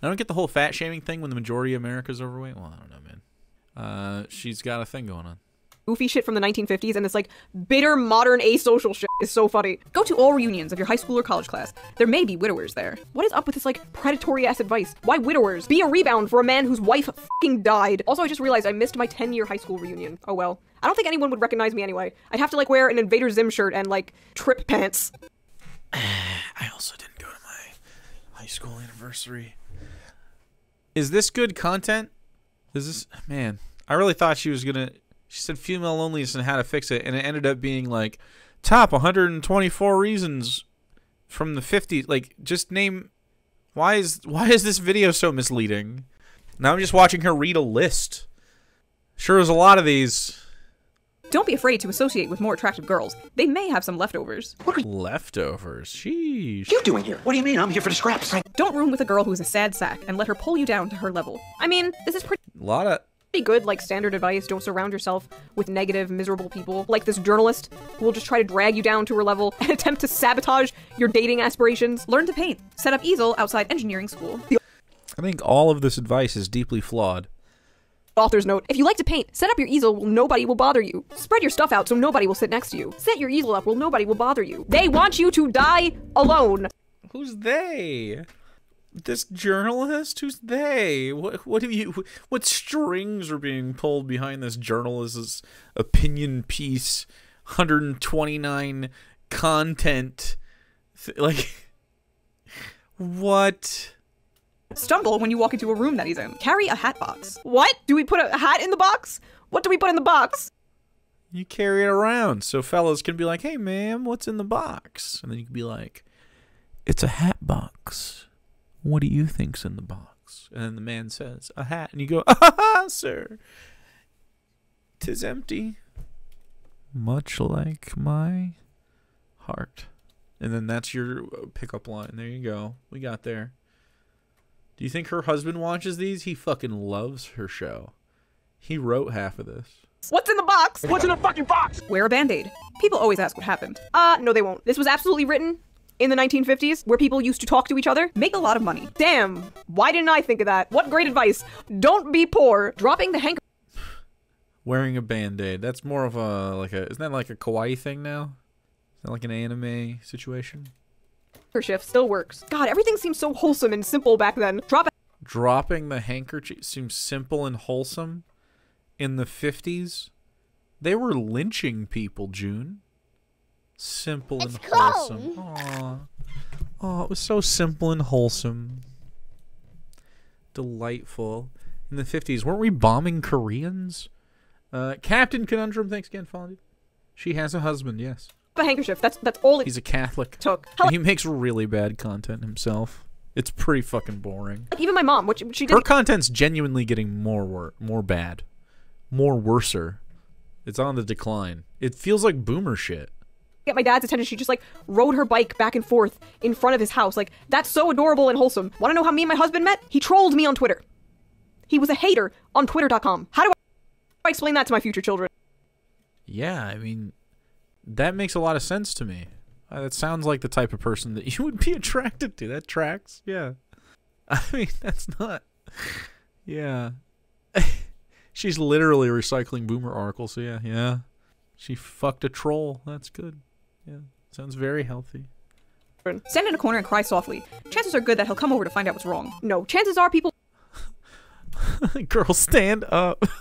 I don't get the whole fat shaming thing when the majority of America's overweight. Well, I don't know, man. Uh, she's got a thing going on. Goofy shit from the 1950s and this like bitter modern asocial shit is so funny. Go to all reunions of your high school or college class. There may be widowers there. What is up with this like predatory ass advice? Why widowers? Be a rebound for a man whose wife fucking died. Also, I just realized I missed my 10 year high school reunion. Oh well. I don't think anyone would recognize me anyway. I'd have to like wear an Invader Zim shirt and like trip pants. [sighs] I also didn't go to my high school anniversary. Is this good content? Is this man? I really thought she was gonna. She said female loneliness and how to fix it, and it ended up being like top 124 reasons from the 50s. Like, just name. Why is why is this video so misleading? Now I'm just watching her read a list. Sure, there's a lot of these Don't be afraid to associate with more attractive girls. They may have some leftovers. What are leftovers. Sheesh. you doing here? What do you mean? I'm here for the scraps. Don't room with a girl who's a sad sack and let her pull you down to her level. I mean, this is pretty A lot of pretty good, like standard advice. Don't surround yourself with negative, miserable people like this journalist who will just try to drag you down to her level and [laughs] attempt to sabotage your dating aspirations. Learn to paint. Set up easel outside engineering school. I think all of this advice is deeply flawed. author's note if you like to paint, set up your easel where nobody will bother you. Spread your stuff out so nobody will sit next to you. Set your easel up where nobody will bother you. They want you to die alone. Who's they? This journalist? Who's they? What what have you what strings are being pulled behind this journalist's opinion piece? 129 content th- like what? Stumble when you walk into a room that he's in. Carry a hat box. What? Do we put a hat in the box? What do we put in the box? You carry it around so fellas can be like, "Hey ma'am, what's in the box?" And then you can be like, "It's a hat box. What do you think's in the box?" And then the man says, "A hat." And you go, [laughs] "Ah, sir. Tis empty, much like my heart." And then that's your uh, pickup line. There you go. We got there. Do you think her husband watches these? He fucking loves her show. He wrote half of this. What's in the box? What's in the fucking box? Wear a band aid. People always ask what happened. Uh, no, they won't. This was absolutely written in the 1950s, where people used to talk to each other, make a lot of money. Damn, why didn't I think of that? What great advice. Don't be poor. Dropping the handkerchief [sighs] Wearing a band-aid. That's more of a like a isn't that like a kawaii thing now? Is that like an anime situation? Her shift still works. God, everything seems so wholesome and simple back then. Drop a Dropping the handkerchief seems simple and wholesome. In the 50s, they were lynching people, June. Simple It's and wholesome. Aw. Oh, it was so simple and wholesome. Delightful. In the 50s, weren't we bombing Koreans? Uh, Captain Conundrum, thanks again, Fallen. She has a husband, yes. a handkerchief. That's that's all He's a Catholic. took. And Hell, he makes really bad content himself. It's pretty fucking boring. like, even my mom, which she did. Her content's genuinely getting more wor- more bad, more worser. It's on the decline. It feels like boomer shit. Get my dad's attention. She just like rode her bike back and forth in front of his house. Like that's so adorable and wholesome. Want to know how me and my husband met? He trolled me on Twitter. He was a hater on Twitter.com. How do I explain that to my future children? Yeah, I mean, that makes a lot of sense to me. Uh, that sounds like the type of person that [laughs] you would be attracted to. That tracks. Yeah. [laughs] I mean, that's not. Yeah. [laughs] She's literally recycling boomer articles. So yeah, yeah. She fucked a troll. That's good. Yeah. Sounds very healthy. Stand in a corner and cry softly. Chances are good that he'll come over to find out what's wrong. No, chances are people [laughs] Girl, stand up. [laughs]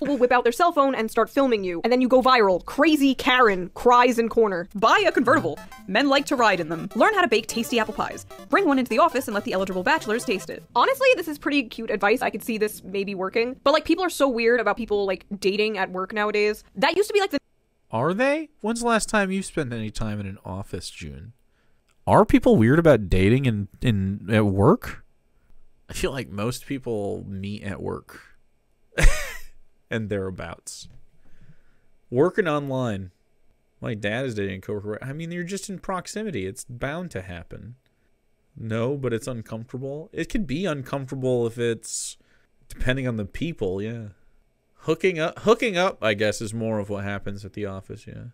will whip out their cell phone and start filming you, and then you go viral. Crazy Karen cries in corner. Buy a convertible. Men like to ride in them. Learn how to bake tasty apple pies. Bring one into the office and let the eligible bachelors taste it. Honestly, this is pretty cute advice. I could see this maybe working. But like people are so weird about people like dating at work nowadays. That used to be like the Are they? When's the last time you spent any time in an office, June? Are people weird about dating in, in at work? I feel like most people meet at work [laughs] and thereabouts. Working online. My dad is dating a coworker. I mean, you're just in proximity. It's bound to happen. No, but it's uncomfortable. It could be uncomfortable if it's depending on the people, yeah. Hooking up hooking up, I guess, is more of what happens at the office, yeah.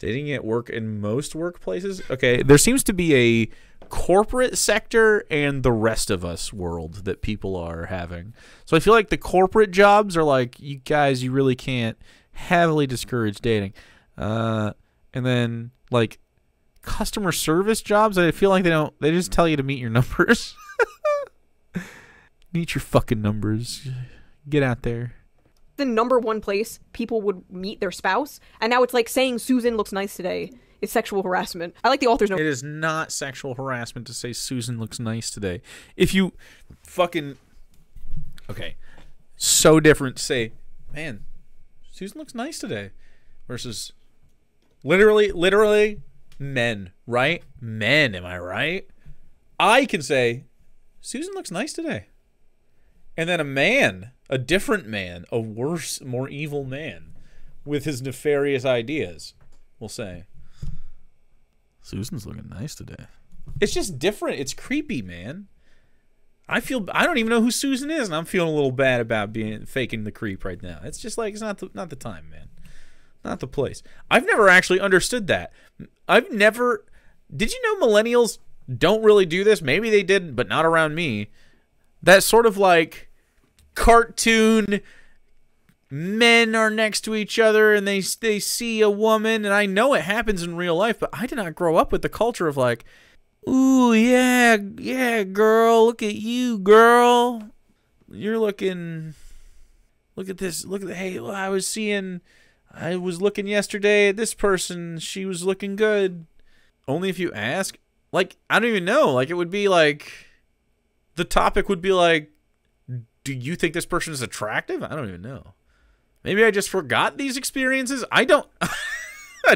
Dating at work in most workplaces. Okay, there seems to be a corporate sector and the rest of us world that people are having. So I feel like the corporate jobs are like, you guys, you really can't heavily discourage dating. Uh, and then like customer service jobs, I feel like they don't. They just tell you to meet your numbers. [laughs] meet your fucking numbers. Get out there. The number one place people would meet their spouse, and now it's like saying Susan looks nice today is sexual harassment. I like the author's note. It is not sexual harassment to say Susan looks nice today. If you fucking okay, so different. Say, man, Susan looks nice today, versus literally, literally men, right? Men, am I right? I can say, Susan looks nice today, and then a man, a different man, a worse, more evil man, with his nefarious ideas, We'll say. Susan's looking nice today. It's just different. It's creepy, man. I feel I don't even know who Susan is, and I'm feeling a little bad about being faking the creep right now. It's just like it's not the not the time, man. Not the place. I've never actually understood that. I've never. Did you know millennials don't really do this? Maybe they did, but not around me. That sort of like cartoon men are next to each other and they they see a woman and I know it happens in real life but I did not grow up with the culture of like ooh yeah yeah girl look at you girl. You're looking look at this look at the hey I was seeing I was looking yesterday at this person she was looking good. Only if you ask. Like I don't even know. Like it would be like the topic would be like do you think this person is attractive I don't even know Maybe I just forgot these experiences. I don't. [laughs]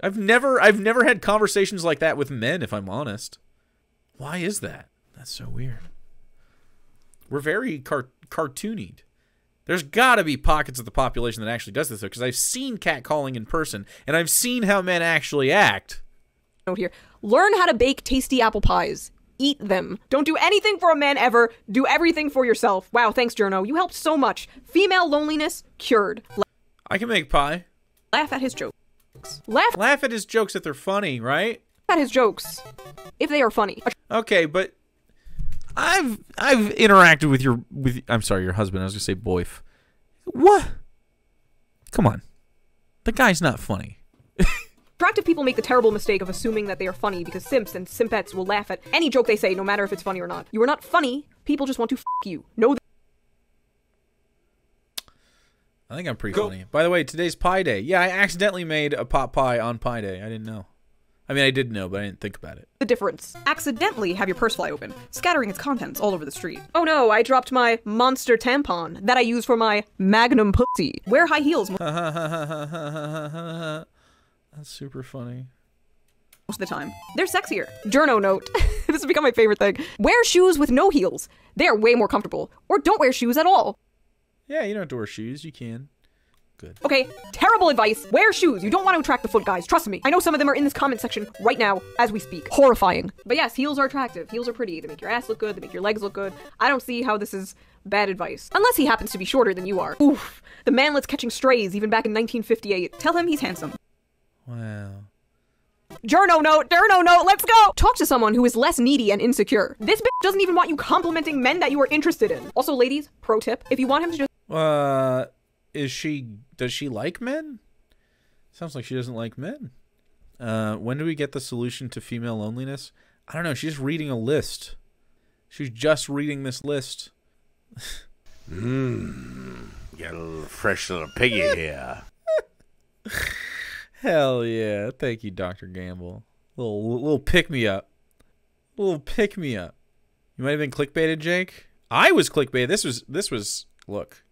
I've never, I've never had conversations like that with men. If I'm honest, why is that? That's so weird. We're very car- cartoonied. There's got to be pockets of the population that actually does this though, because I've seen catcalling in person, and I've seen how men actually act. note here. Learn how to bake tasty apple pies. Eat them. Don't do anything for a man ever. Do everything for yourself. Wow, thanks, Journo. You helped so much. Female loneliness cured. I can make pie. Laugh at his jokes. jokes. Laugh Laugh at his jokes if they're funny, right? at his jokes if they are funny. Okay, but I've I've interacted with your with I'm sorry, your husband. I was gonna say boyf. What? Come on, the guy's not funny. [laughs] Attractive people make the terrible mistake of assuming that they are funny because simps and simpettes will laugh at any joke they say, no matter if it's funny or not. You are not funny. People just want to f you. Know I think I'm pretty funny. By the way, today's Pi Day. Yeah, I accidentally made a pot pie on Pi Day. I didn't know. I mean, I did know, but I didn't think about it. the difference. Accidentally have your purse fly open, scattering its contents all over the street. Oh no, I dropped my monster tampon that I use for my magnum pussy. Wear high heels [laughs] most [laughs] That's super funny. Most of the time. They're sexier. Journo note. [laughs] this has become my favorite thing. Wear shoes with no heels. They are way more comfortable. Or don't wear shoes at all. Yeah, you don't have to wear shoes. You can. Good. Okay, terrible advice. Wear shoes. You don't want to attract the foot guys. Trust me. I know some of them are in this comment section right now as we speak. Horrifying. But yes, heels are attractive. Heels are pretty. They make your ass look good. They make your legs look good. I don't see how this is bad advice. Unless he happens to be shorter than you are. Oof. The manlet's catching strays even back in 1958. Tell him he's handsome. Wow. Journo note, journo note, let's go! Talk to someone who is less needy and insecure. This bitch doesn't even want you complimenting men that you are interested in. Also, ladies, pro tip, if you want him to just Uh, is she? Does she like men? Sounds like she doesn't like men. Uh, when do we get the solution to female loneliness? I don't know. She's just reading a list. She's just reading this list. Mmm, Got a little fresh little piggy here. [laughs] Hell yeah! Thank you, Doctor Gamble. Little little pick me up. Little pick me up. You might have been clickbaited, Jake. I was clickbaited. This was this was look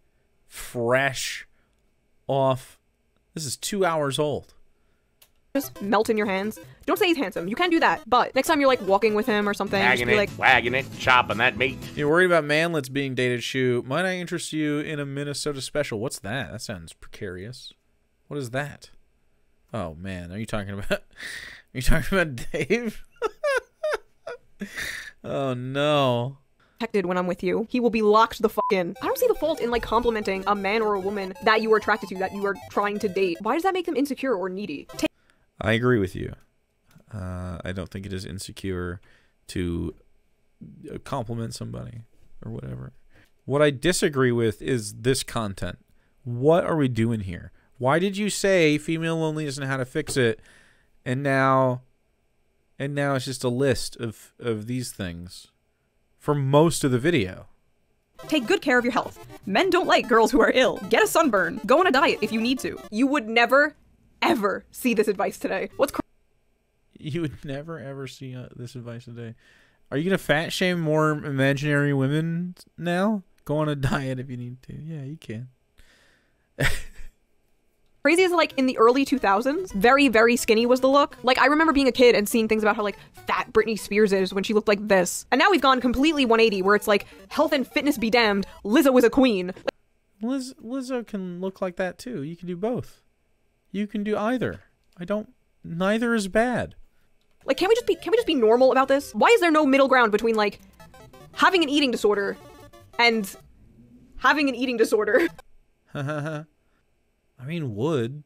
fresh off. This is two hours old. just melt in your hands. Don't say he's handsome. You can't do that. But next time you're like walking with him or something, just Wagging be it, like, wagging it, chopping that meat. You're worried about manlets being dated. Shoot, might I interest you in a Minnesota special? What's that? That sounds precarious. What is that? Oh man, are you talking about? [laughs] Are you talking about Dave? [laughs] oh no. protected when I'm with you. He will be locked the fuck in. I don't see the fault in like complimenting a man or a woman that you are attracted to, that you are trying to date. Why does that make them insecure or needy? Take I agree with you. Uh, I don't think it is insecure to uh, compliment somebody or whatever. What I disagree with is this content. What are we doing here? Why did you say female loneliness and how to fix it, and now, and now it's just a list of of these things for most of the video? Take good care of your health. Men don't like girls who are ill. Get a sunburn. Go on a diet if you need to. You would never, ever see this advice today. What's cr- You would never ever see uh, this advice today. Are you gonna fat shame more imaginary women now? Go on a [laughs] diet if you need to. Yeah, you can. Crazy is like in the early 2000s, very, very skinny was the look. Like I remember being a kid and seeing things about how like fat Britney Spears is when she looked like this. And now we've gone completely 180 where it's like health and fitness be damned, Lizzo was a queen. Liz Lizzo can look like that too. You can do both. You can do either. I don't. Neither is bad. Like can we just be can we just be normal about this? Why is there no middle ground between like having an eating disorder and having an eating disorder? [laughs] I mean, would.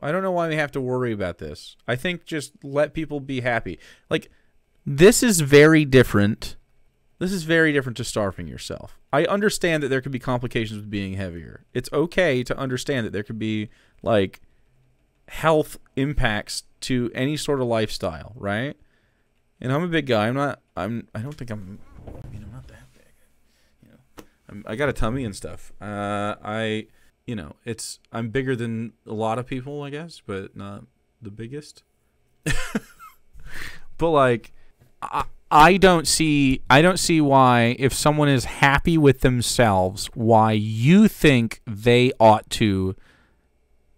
I don't know why we have to worry about this. I think just let people be happy. Like, this is very different. This is very different to starving yourself. I understand that there could be complications with being heavier. It's okay to understand that there could be, like, health impacts to any sort of lifestyle, right? And I'm a big guy. I'm not. I'm. I don't think I'm. I mean, I'm not that big. You know, I'm, I got a tummy and stuff. Uh, I, you know, it's. I'm bigger than a lot of people, I guess, but not the biggest. [laughs] but like, I, I don't see. I don't see why if someone is happy with themselves, why you think they ought to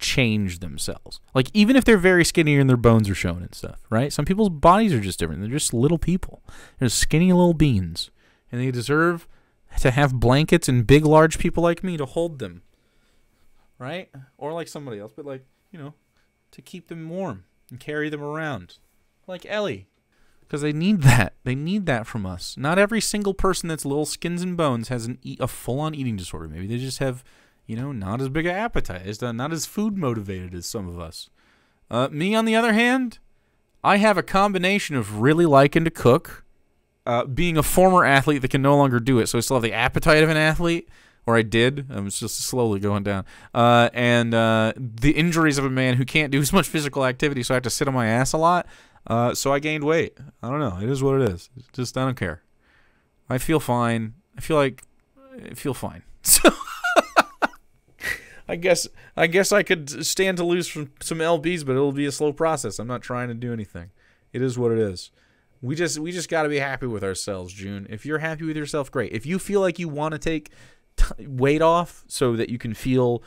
change themselves. Like even if they're very skinny and their bones are showing and stuff, right? Some people's bodies are just different. They're just little people. They're skinny little beans, and they deserve to have blankets and big, large people like me to hold them, right? Or like somebody else, but like you know, to keep them warm and carry them around, like Ellie, because they need that. They need that from us. Not every single person that's little skins and bones has an e- a full-on eating disorder. Maybe they just have you know, not as big an appetite, is not as food motivated as some of us. Uh, me, on the other hand, I have a combination of really liking to cook, uh, being a former athlete that can no longer do it, so I still have the appetite of an athlete, or I did. I was just slowly going down. Uh, and uh, the injuries of a man who can't do as much physical activity, so I have to sit on my ass a lot. Uh, so I gained weight. I don't know. It is what it is. It's just I don't care. I feel fine. I feel like I feel fine. [laughs] So I guess I guess I could stand to lose from some lbs, but it'll be a slow process. I'm not trying to do anything. It is what it is. We just we just got to be happy with ourselves, June. If you're happy with yourself, great. If you feel like you want to take t- weight off so that you can feel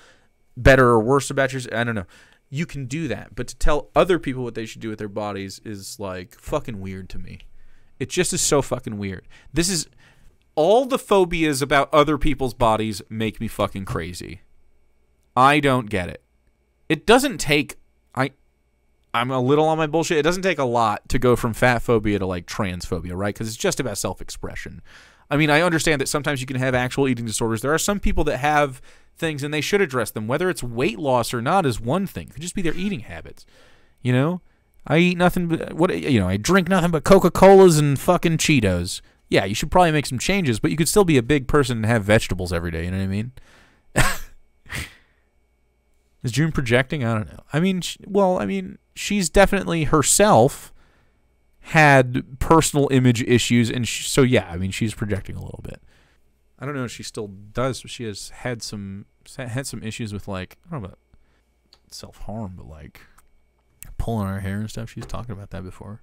better or worse about yourself, I don't know. You can do that, but to tell other people what they should do with their bodies is like fucking weird to me. It just is so fucking weird. This is all the phobias about other people's bodies make me fucking crazy. I don't get it. It doesn't take I I'm a little on my bullshit. It doesn't take a lot to go from fat phobia to like transphobia, right? Cuz it's just about self-expression. I mean, I understand that sometimes you can have actual eating disorders. There are some people that have things and they should address them. Whether it's weight loss or not is one thing. It could just be their eating habits. You know? I eat nothing but what you know, I drink nothing but Coca-Colas and fucking Cheetos. Yeah, you should probably make some changes, but you could still be a big person and have vegetables every day, you know what I mean? [laughs] Is June projecting? I don't know. I mean, well, I mean, she's definitely herself had personal image issues, and sh- so yeah, I mean, she's projecting a little bit. I don't know if she still does, but she has had some had some issues with like I don't know about self harm, but like pulling her hair and stuff. She's talking about that before.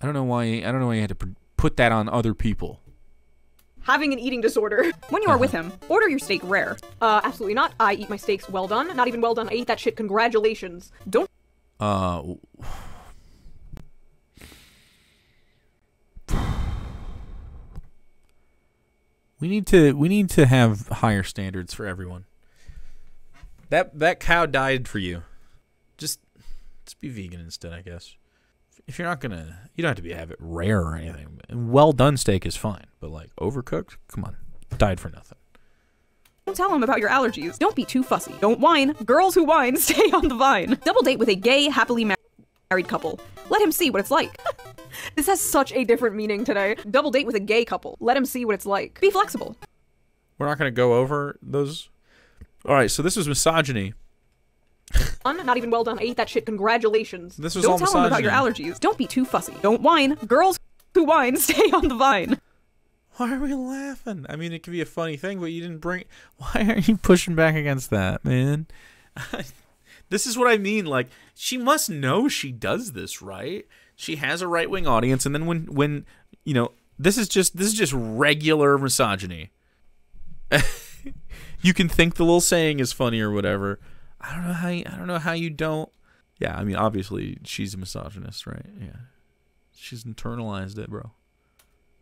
I don't know why. I don't know why you had to put that on other people. having an eating disorder. [laughs] When you are with him, order your steak rare. Uh, absolutely not. I eat my steaks well done. Not even well done. I eat that shit. Congratulations. Don't Uh, we need to we need to have higher standards for everyone. That that cow died for you. Just just be vegan instead, I guess. If you're not gonna, you don't have to be have it rare or anything. Well done steak is fine, but like overcooked, come on, died for nothing. Don't tell him about your allergies. Don't be too fussy. Don't whine. Girls who whine [laughs] stay on the vine. Double date with a gay, happily mar- married couple. Let him see what it's like. [laughs] this has such a different meaning today. Double date with a gay couple. Let him see what it's like. Be flexible. We're not gonna go over those. All right, so this was misogyny. [laughs] Not even well done. I ate that shit. Congratulations. This was Don't all tell him about your allergies. Don't be too fussy. Don't whine. Girls [laughs] who whine stay on the vine. Why are we laughing? I mean, it could be a funny thing, but you didn't bring. Why are you pushing back against that, man? This is what I mean. Like, she must know she does this, right? She has a right wing audience, and then when when you know this is just this is just regular misogyny. [laughs] you can think the little saying is funny or whatever. I don't know how you, I don't know how you don't. Yeah, I mean, obviously she's a misogynist, right? Yeah, she's internalized it, bro.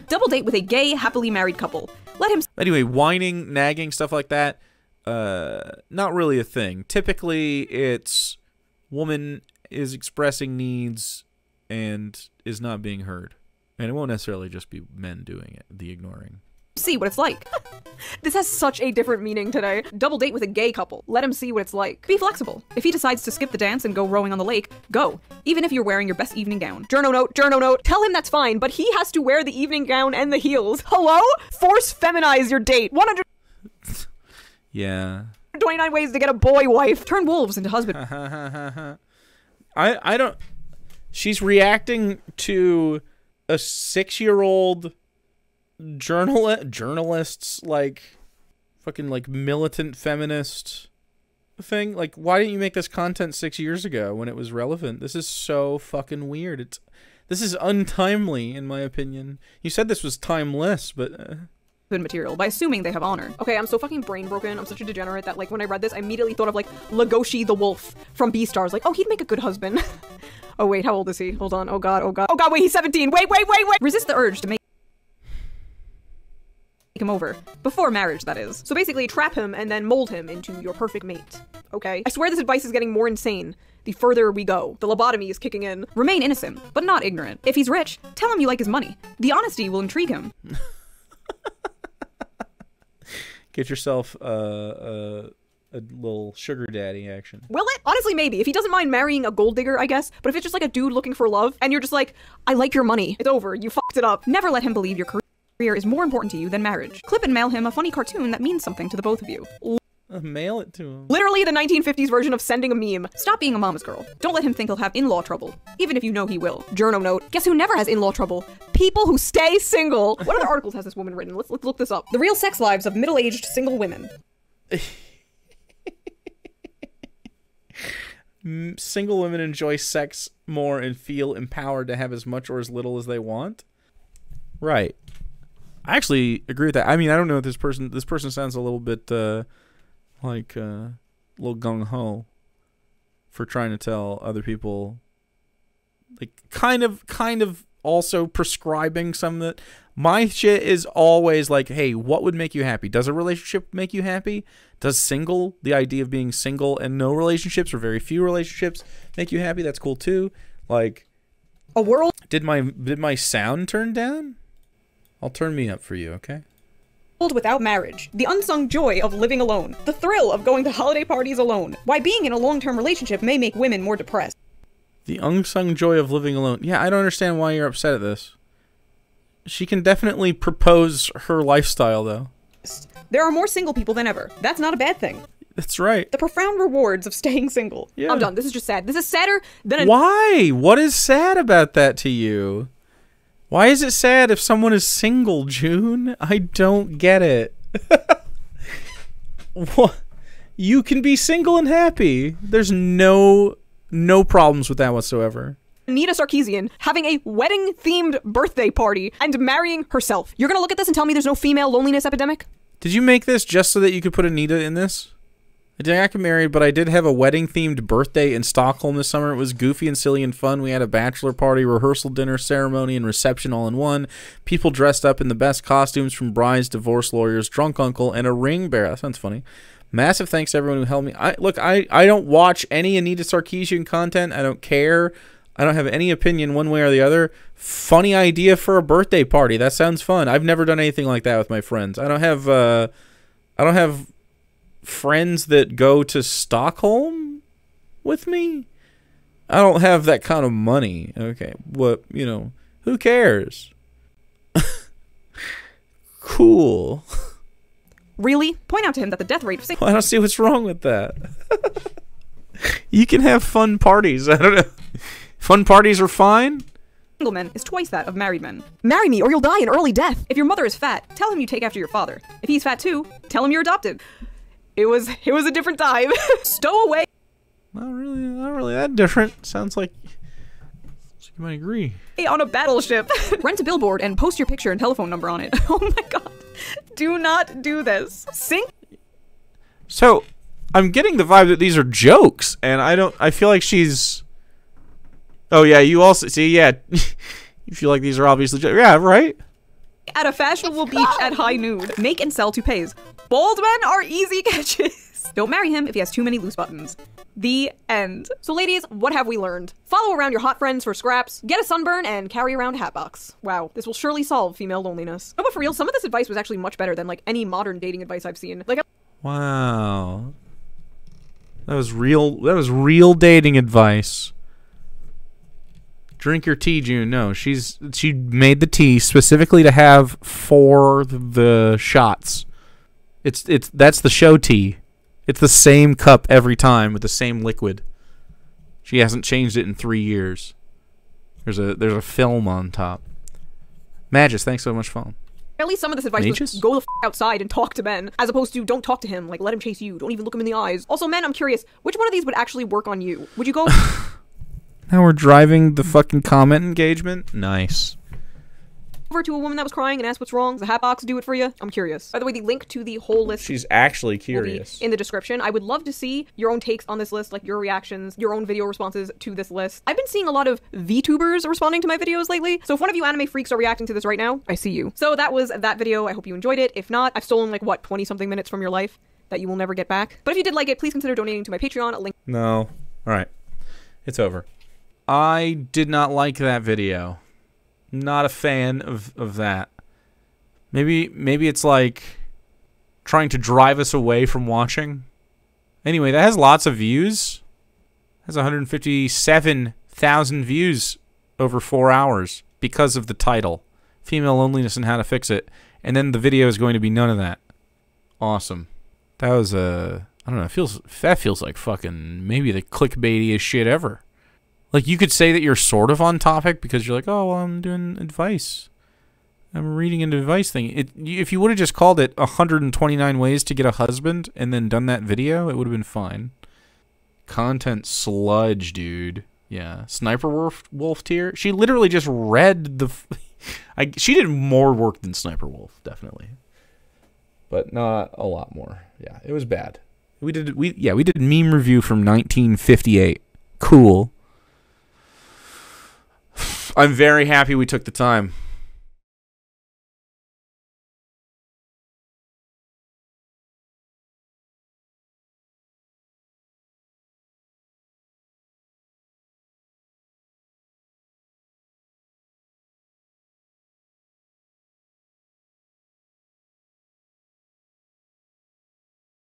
Double date with a gay, happily married couple. Let him Anyway, whining, nagging, stuff like that, uh, not really a thing. Typically, it's woman is expressing needs and is not being heard. And it won't necessarily just be men doing it, the ignoring. see what it's like. [laughs] this has such a different meaning today. Double date with a gay couple. Let him see what it's like. Be flexible. If he decides to skip the dance and go rowing on the lake, go. Even if you're wearing your best evening gown. Journo note, journo note. Tell him that's fine, but he has to wear the evening gown and the heels. Hello? Force feminize your date. 129 [laughs] Yeah. 29 ways to get a boy wife. Turn wolves into husband. [laughs] I I don't she's reacting to a 6-year-old journalist journalists like fucking like militant feminist thing like why didn't you make this content 6 years ago when it was relevant this is so fucking weird it's this is untimely in my opinion you said this was timeless but uh, Good material by assuming they have honor. Okay, I'm so fucking brain broken. I'm such a degenerate that like when I read this, I immediately thought of like Legoshi the wolf from Beastars. Like, oh, he'd make a good husband. [laughs] oh wait, how old is he? Hold on. Oh god. Oh god. Oh god. Wait, he's 17. Wait, wait, wait, wait. Resist the urge to make him over before marriage. That is. So basically, trap him and then mold him into your perfect mate. Okay. I swear this advice is getting more insane. The further we go, the lobotomy is kicking in. Remain innocent, but not ignorant. If he's rich, tell him you like his money. The honesty will intrigue him. [laughs] get yourself uh, uh a little sugar daddy action. Will it? Honestly, maybe. If he doesn't mind marrying a gold digger, I guess. But if it's just like a dude looking for love, and you're just like, I like your money, it's over, you fucked it up. Never let him believe your career is more important to you than marriage. Clip and mail him a funny cartoon that means something to the both of you. Uh, mail it to him. Literally the 1950s version of sending a meme. Stop being a mama's girl. Don't let him think he'll have in-law trouble, even if you know he will. Journal note. Guess who never has in-law trouble? People who stay single. What other [laughs] articles has this woman written? Let's, let's look this up. The real sex lives of middle-aged single women. Single women enjoy sex more and feel empowered to have as much or as little as they want. Right. I actually agree with that. I mean, I don't know if this person this person sounds a little bit uh like uh a little gung ho for trying to tell other people like kind of kind of also prescribing some that my shit is always like, hey, what would make you happy? Does a relationship make you happy? Does single, the idea of being single and no relationships or very few relationships make you happy? That's cool too. Like A world did my did my sound turn down? I'll turn me up for you, okay? Without marriage. The unsung joy of living alone. The thrill of going to holiday parties alone. Why being in a long-term relationship may make women more depressed. The unsung joy of living alone. Yeah, I don't understand why you're upset at this. She can definitely propose her lifestyle though. There are more single people than ever. That's not a bad thing. That's right. The profound rewards of staying single. Yeah. I'm done. This is just sad. This is sadder than a Why? What is sad about that to you? Why is it sad if someone is single, June? I don't get it. [laughs] what? You can be single and happy. There's no no problems with that whatsoever. Anita Sarkeesian having a wedding themed birthday party and marrying herself. You're gonna look at this and tell me there's no female loneliness epidemic? Did you make this just so that you could put Anita in this? I did not get married, but I did have a wedding themed birthday in Stockholm this summer. It was goofy and silly and fun. We had a bachelor party, rehearsal dinner, ceremony, and reception all in one. People dressed up in the best costumes from brides, divorce lawyers, drunk uncle, and a ring bearer. That sounds funny. Massive thanks to everyone who helped me. I look, I, I don't watch any Anita Sarkeesian content. I don't care. I don't have any opinion one way or the other. Funny idea for a birthday party. That sounds fun. I've never done anything like that with my friends. I don't have uh I don't have friends that go to Stockholm with me. I don't have that kind of money. Okay. What, you know, who cares? [laughs] cool. Really? Point out to him that the death rate of I don't see what's wrong with that. [laughs] you can have fun parties. [laughs] I don't know. Fun parties are fine. Single men is twice that of married men. Marry me or you'll die an early death. If your mother is fat, tell him you take after your father. If he's fat too, tell him you're adopted. It was it was a different time. [laughs] Stow away. Not really, not really that different. Sounds like you might agree. on a battleship. [laughs] Rent a billboard and post your picture and telephone number on it. [laughs] Oh my god. Do not do this. Sink So, I'm getting the vibe that these are jokes, and I don't. I feel like she's. Oh yeah, you also see. Yeah, you feel like these are obviously jokes. Yeah, right. At a fashionable beach at high noon. Make and sell toupees. Bald men are easy [laughs] catches. Don't marry him if he has too many loose buttons. The end. So, ladies, what have we learned? Follow around your hot friends for scraps, get a sunburn, and carry around a hat box. Wow, this will surely solve female loneliness. No, but for real, some of this advice was actually much better than like any modern dating advice I've seen. Like, Wow. That was real. That was real dating advice. Drink your tea, June. No, she's she made the tea specifically to have for the shots. It's it's that's the show tea. It's the same cup every time with the same liquid. She hasn't changed it in three years. There's a there's a film on top. Magis, thanks so much, phone. at least some of this advice Mages? was go the f- outside and talk to men, as opposed to don't talk to him, like let him chase you, don't even look him in the eyes. Also, men, I'm curious, which one of these would actually work on you? Would you go [laughs] Now we're driving the fucking comment engagement. Nice. over to a woman that was crying and asked what's wrong? Does the hat box do it for you? I'm curious. By the way, the link to the whole list She's actually will be curious. in the description. I would love to see your own takes on this list, like your reactions, your own video responses to this list. I've been seeing a lot of VTubers responding to my videos lately, so if one of you anime freaks are reacting to this right now, I see you. So that was that video. I hope you enjoyed it. If not, I've stolen like what 20 something minutes from your life that you will never get back. But if you did like it, please consider donating to my Patreon. A link No. All right. It's over. I did not like that video. Not a fan of, of that. Maybe maybe it's like trying to drive us away from watching. Anyway, that has lots of views. It has 157,000 views over four hours because of the title, "Female Loneliness and How to Fix It," and then the video is going to be none of that. Awesome. That was a. Uh, I don't know. It feels that feels like fucking maybe the clickbaitiest shit ever. Like you could say that you're sort of on topic because you're like, oh, well, I'm doing advice. I'm reading an advice thing. It, if you would have just called it 129 ways to get a husband and then done that video, it would have been fine. Content sludge, dude. Yeah, Sniper Wolf, Wolf tier. She literally just read the. [laughs] I she did more work than Sniper Wolf, definitely, but not a lot more. Yeah, it was bad. We did we yeah we did meme review from 1958. Cool. I'm very happy we took the time.